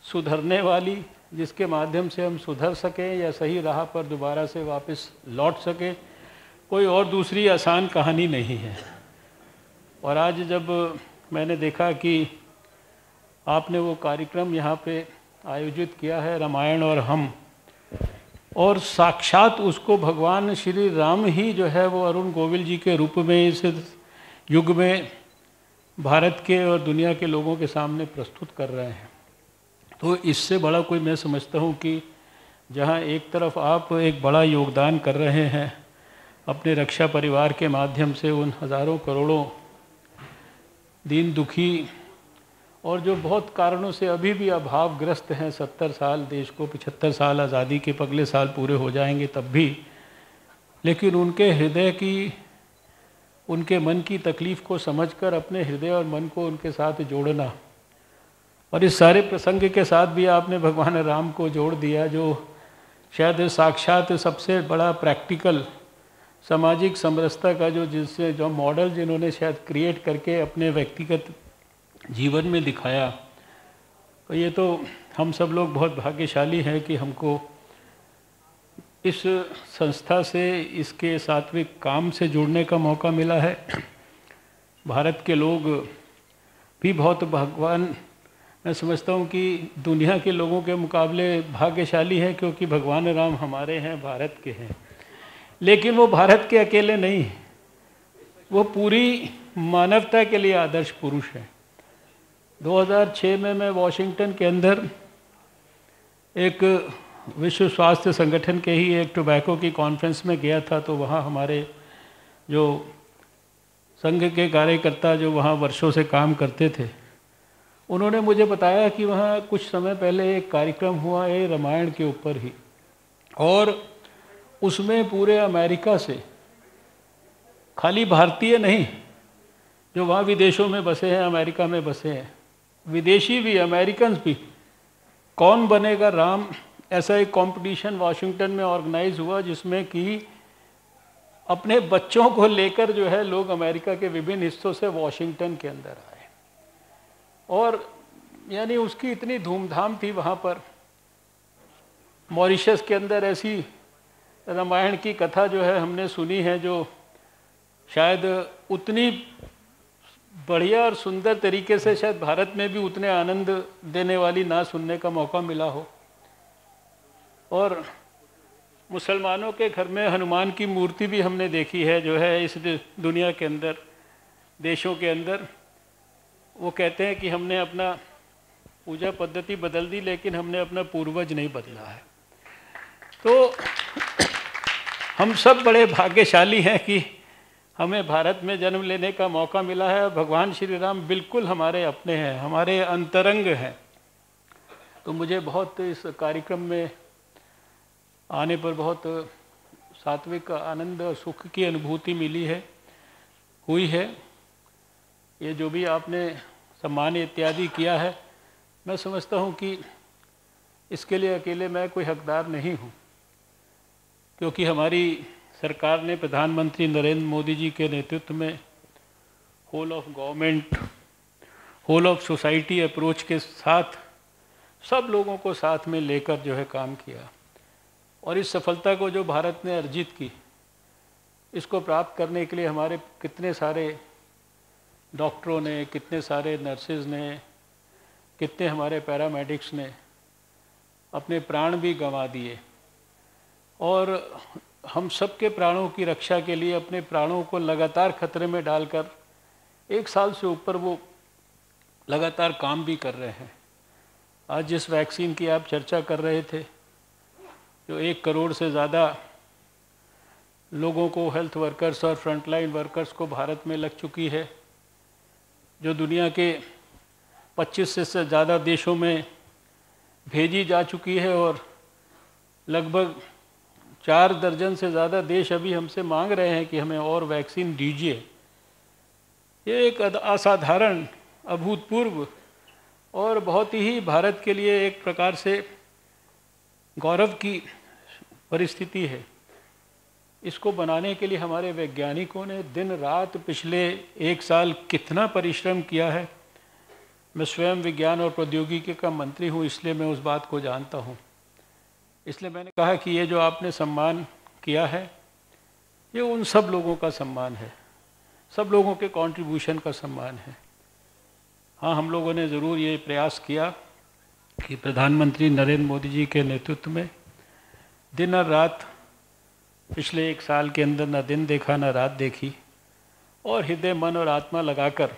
सुधरने वाली, जिसके माध्यम से हम सुधर सकें या सही राह पर दोबारा से वापस लौट सकें, कोई और दूसरी आसान कहानी नहीं है। और आज जब मैंने देखा कि आपने वो कार्यक्रम यहाँ पे आयोजित किया है, रामायण और हम, और साक्षात उसको भगवान श्री राम ही जो है वो अरुण गोविल जी के रूप में इस युग में भारत के और दुनिया के लोगों के सामने प्रस्तुत कर रहे हैं। तो इससे बड़ा कोई मैं समझता हूँ कि जहाँ एक तरफ़ आप एक बड़ा योगदान कर रहे हैं, अपने रक्षा परिवार के माध्यम से उन हज़ारों करोड़ों दीन दुखी और जो बहुत कारणों से अभी भी अभावग्रस्त हैं, सत्तर साल, देश को पचहत्तर साल, आज़ादी के पगले साल पूरे हो जाएँगे तब भी। लेकिन उनके हृदय की उनके मन की तकलीफ़ को समझकर अपने हृदय और मन को उनके साथ जोड़ना। और इस सारे प्रसंग के साथ भी आपने भगवान राम को जोड़ दिया, जो शायद साक्षात सबसे बड़ा प्रैक्टिकल सामाजिक समरसता का जो जिससे, जो मॉडल जिन्होंने शायद क्रिएट करके अपने व्यक्तिगत जीवन में दिखाया। तो ये तो हम सब लोग बहुत भाग्यशाली हैं कि हमको इस संस्था से, इसके सात्विक काम से जुड़ने का मौका मिला है। भारत के लोग भी बहुत भगवान। मैं समझता हूँ कि दुनिया के लोगों के मुकाबले भाग्यशाली हैं, क्योंकि भगवान राम हमारे हैं, भारत के हैं। लेकिन वो भारत के अकेले नहीं वो पूरी मानवता के लिए आदर्श पुरुष है। 2006 में मैं वॉशिंगटन के अंदर एक विश्व स्वास्थ्य संगठन के ही एक टोबैको की कॉन्फ्रेंस में गया था तो वहाँ हमारे जो संघ के कार्यकर्ता जो वहाँ वर्षों से काम करते थे, उन्होंने मुझे बताया कि वहाँ कुछ समय पहले एक कार्यक्रम हुआ है रामायण के ऊपर ही। और उसमें पूरे अमेरिका से खाली भारतीय नहीं, जो वहाँ विदेशों में बसे हैं, अमेरिका में बसे हैं, विदेशी भी अमेरिकन भी, कौन बनेगा राम ऐसा एक कंपटीशन वाशिंगटन में ऑर्गेनाइज हुआ जिसमें कि अपने बच्चों को लेकर जो है लोग अमेरिका के विभिन्न हिस्सों से वाशिंगटन के अंदर आए। और यानी उसकी इतनी धूमधाम थी वहाँ पर। मॉरिशस के अंदर ऐसी रामायण की कथा जो है हमने सुनी है जो शायद उतनी बढ़िया और सुंदर तरीके से शायद भारत में भी उतने आनंद देने वाली ना सुनने का मौका मिला हो। और मुसलमानों के घर में हनुमान की मूर्ति भी हमने देखी है, जो है इस दुनिया के अंदर, देशों के अंदर। वो कहते हैं कि हमने अपना पूजा पद्धति बदल दी, लेकिन हमने अपना पूर्वज नहीं बदला है। तो हम सब बड़े भाग्यशाली हैं कि हमें भारत में जन्म लेने का मौका मिला है। भगवान श्री राम बिल्कुल हमारे अपने हैं, हमारे अंतरंग हैं। तो मुझे बहुत इस कार्यक्रम में आने पर बहुत सात्विक आनंद सुख की अनुभूति मिली है, हुई है। ये जो भी आपने सम्मान इत्यादि किया है, मैं समझता हूँ कि इसके लिए अकेले मैं कोई हकदार नहीं हूँ, क्योंकि हमारी सरकार ने प्रधानमंत्री नरेंद्र मोदी जी के नेतृत्व में whole of government whole of society approach के साथ सब लोगों को साथ में लेकर जो है काम किया। और इस सफलता को जो भारत ने अर्जित की, इसको प्राप्त करने के लिए हमारे कितने सारे डॉक्टरों ने, कितने सारे नर्सेज ने, कितने हमारे पैरामेडिक्स ने अपने प्राण भी गंवा दिए। और हम सबके प्राणों की रक्षा के लिए अपने प्राणों को लगातार खतरे में डालकर एक साल से ऊपर वो लगातार काम भी कर रहे हैं। आज जिस वैक्सीन की आप चर्चा कर रहे थे जो एक करोड़ से ज़्यादा लोगों को हेल्थ वर्कर्स और फ्रंटलाइन वर्कर्स को भारत में लग चुकी है, जो दुनिया के 25 से ज़्यादा देशों में भेजी जा चुकी है और लगभग चार दर्जन से ज़्यादा देश अभी हमसे मांग रहे हैं कि हमें और वैक्सीन दीजिए। ये एक असाधारण, अभूतपूर्व और बहुत ही भारत के लिए एक प्रकार से गौरव की परिस्थिति है। इसको बनाने के लिए हमारे वैज्ञानिकों ने दिन रात पिछले एक साल कितना परिश्रम किया है? मैं स्वयं विज्ञान और प्रौद्योगिकी का मंत्री हूँ, इसलिए मैं उस बात को जानता हूँ। इसलिए मैंने कहा कि ये जो आपने सम्मान किया है, ये उन सब लोगों का सम्मान है। सब लोगों के कंट्रीब्यूशन का सम्मान है। हाँ हम लोगों ने ज़रूर ये प्रयास किया कि प्रधानमंत्री नरेंद्र मोदी जी के नेतृत्व में दिन और रात, पिछले एक साल के अंदर ना दिन देखा, ना रात देखी। और हृदय, मन और आत्मा लगाकर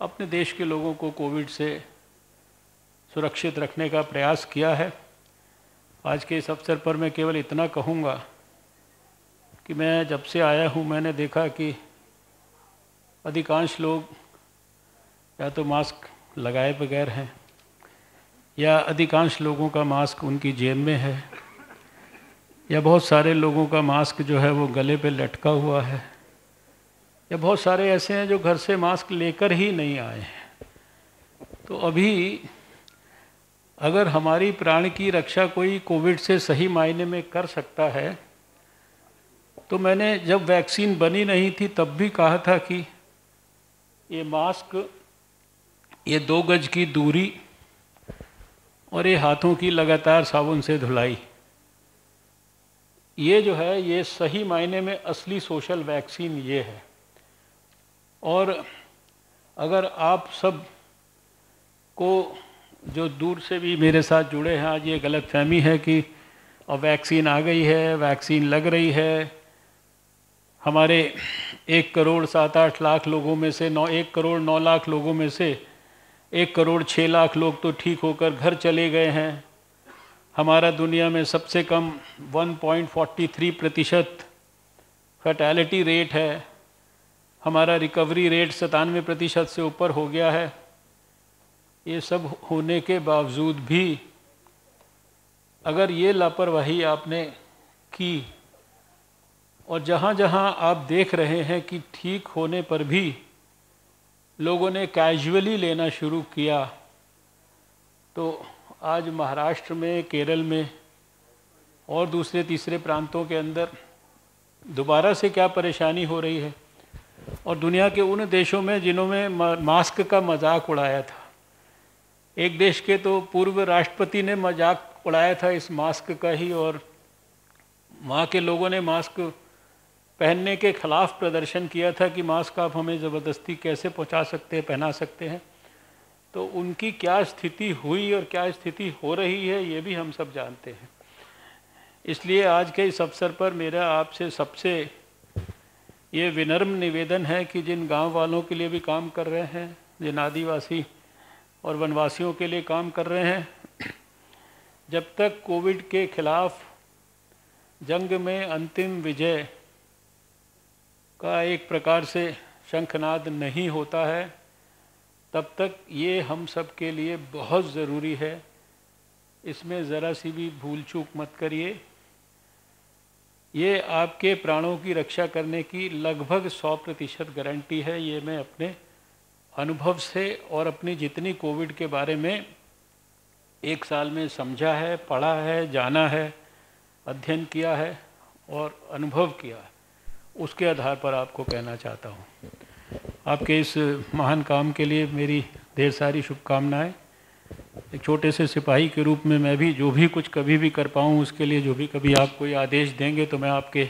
अपने देश के लोगों को कोविड से सुरक्षित रखने का प्रयास किया है। आज के इस अवसर पर मैं केवल इतना कहूँगा कि मैं जब से आया हूँ, मैंने देखा कि अधिकांश लोग या तो मास्क लगाए बगैर हैं, या अधिकांश लोगों का मास्क उनकी जेब में है। या बहुत सारे लोगों का मास्क जो है वो गले पे लटका हुआ है। या बहुत सारे ऐसे हैं जो घर से मास्क लेकर ही नहीं आए हैं। तो अभी अगर हमारी प्राण की रक्षा कोई कोविड से सही मायने में कर सकता है तो मैंने जब वैक्सीन बनी नहीं थी तब भी कहा था कि ये मास्क, ये दो गज की दूरी और ये हाथों की लगातार साबुन से धुलाई। ये जो है, ये सही मायने में असली सोशल वैक्सीन ये है। और अगर आप सबको जो दूर से भी मेरे साथ जुड़े हैं, आज ये गलत फहमी है कि अब वैक्सीन आ गई है, वैक्सीन लग रही है। हमारे एक करोड़ सात आठ लाख लोगों में से नौ, एक करोड़ नौ लाख लोगों में से एक करोड़ छः लाख लोग तो ठीक होकर घर चले गए हैं। हमारा दुनिया में सबसे कम 1.43 प्रतिशत फर्टैलिटी रेट है। हमारा रिकवरी रेट सतानवे प्रतिशत से ऊपर हो गया है। ये सब होने के बावजूद भी अगर ये लापरवाही आपने की और जहाँ जहाँ आप देख रहे हैं कि ठीक होने पर भी लोगों ने कैजुअली लेना शुरू किया तो आज महाराष्ट्र में, केरल में और दूसरे तीसरे प्रांतों के अंदर दोबारा से क्या परेशानी हो रही है? और दुनिया के उन देशों में जिन्होंने मास्क का मज़ाक उड़ाया था। एक देश के तो पूर्व राष्ट्रपति ने मज़ाक उड़ाया था इस मास्क का ही और वहाँ के लोगों ने मास्क पहनने के खिलाफ प्रदर्शन किया था कि मास्क आप हमें ज़बरदस्ती कैसे पहुँचा सकते हैं, पहना सकते हैं। तो उनकी क्या स्थिति हुई और क्या स्थिति हो रही है, ये भी हम सब जानते हैं। इसलिए आज के इस अवसर पर मेरा आपसे सबसे ये विनम्र निवेदन है कि जिन गाँव वालों के लिए भी काम कर रहे हैं, जिन आदिवासी और वनवासियों के लिए काम कर रहे हैं, जब तक कोविड के खिलाफ जंग में अंतिम विजय का एक प्रकार से शंखनाद नहीं होता है तब तक ये हम सब के लिए बहुत ज़रूरी है। इसमें ज़रा सी भी भूल चूक मत करिए। ये आपके प्राणों की रक्षा करने की लगभग 100 प्रतिशत गारंटी है, ये मैं अपने अनुभव से और अपनी जितनी कोविड के बारे में एक साल में समझा है, पढ़ा है, जाना है, अध्ययन किया है और अनुभव किया है, उसके आधार पर आपको कहना चाहता हूँ। आपके इस महान काम के लिए मेरी ढेर सारी शुभकामनाएँ। एक छोटे से सिपाही के रूप में मैं भी जो भी कुछ कभी भी कर पाऊँ, उसके लिए जो भी कभी आप कोई आदेश देंगे तो मैं आपके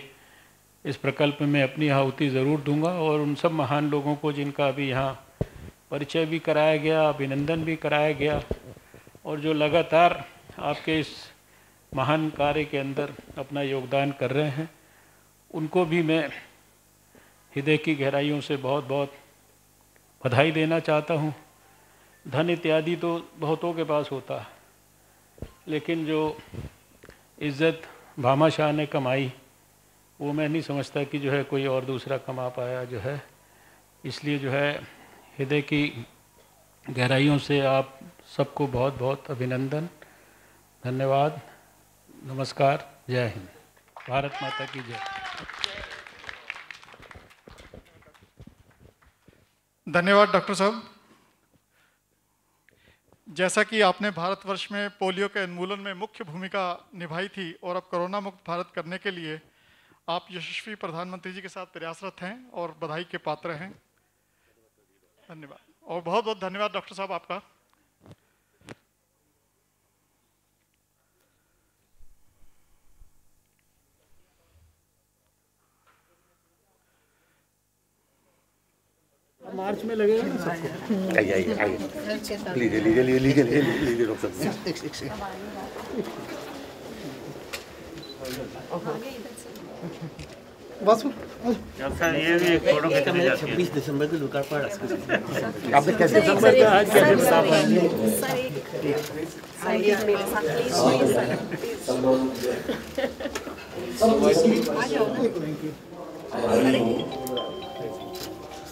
इस प्रकल्प में अपनी आहुति ज़रूर दूँगा। और उन सब महान लोगों को जिनका अभी यहाँ परिचय भी कराया गया, अभिनंदन भी कराया गया, और जो लगातार आपके इस महान कार्य के अंदर अपना योगदान कर रहे हैं, उनको भी मैं हृदय की गहराइयों से बहुत बहुत बधाई देना चाहता हूँ। धन इत्यादि तो बहुतों के पास होता है। लेकिन जो इज़्ज़त भामा शाह ने कमाई, वो मैं नहीं समझता कि जो है कोई और दूसरा कमा पाया जो है। इसलिए जो है, हृदय की गहराइयों से आप सबको बहुत बहुत अभिनंदन। धन्यवाद। नमस्कार। जय हिंद। भारत माता की जय। धन्यवाद, डॉक्टर साहब। जैसा कि आपने भारतवर्ष में पोलियो के उन्मूलन में मुख्य भूमिका निभाई थी और अब कोरोना मुक्त भारत करने के लिए आप यशस्वी प्रधानमंत्री जी के साथ प्रयासरत हैं और बधाई के पात्र हैं। धन्यवाद। और बहुत बहुत धन्यवाद, डॉक्टर साहब, आपका। मार्च में लगेगा ना आइए आइए आइए। लीजिए लीजिए लीजिए लीजिए लीजिए लीजिए डॉक्टर बस सर ये फ़ोटो खींचने जाती है छब्बीस दिसंबर को लोकार्पण आपने कैसे दिसंबर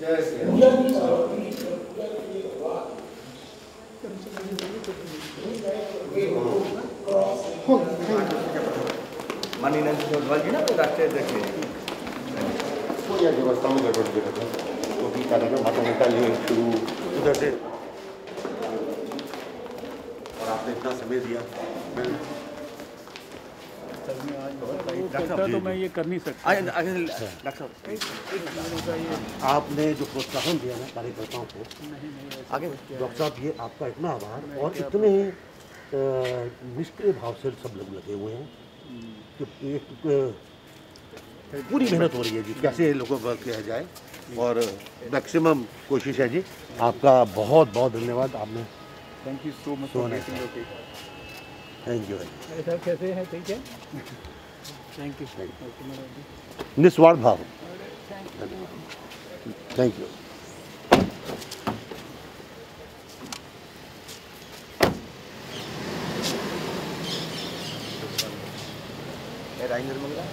माननीय नंद चौधरी जी ना राष्ट्रीय अध्यक्ष हैं कोई व्यवस्था में गड़बड़ भी रहता क्योंकि कार्यक्रम माता नेता ये शुरू उधर से और आपने इतना समय दिया मैं तो मैं ये कर नहीं सकता। आगे डॉक्टर। साहब आपने जो प्रोत्साहन दिया ना कार्यकर्ताओं को आगे डॉक्टर साहब ये आपका इतना आभार और इतने निष्क्रिय भाव से सब लोग लगे हुए हैं कि एक पूरी मेहनत हो रही है जी। कैसे लोगों को किया जाए और मैक्सिमम कोशिश है जी। आपका बहुत बहुत धन्यवाद। आपने thank you so much thank you sir कैसे हैं? ठीक है? थैंक यू निस्वार्थ भाव थैंक यू राजेंद्र मंगला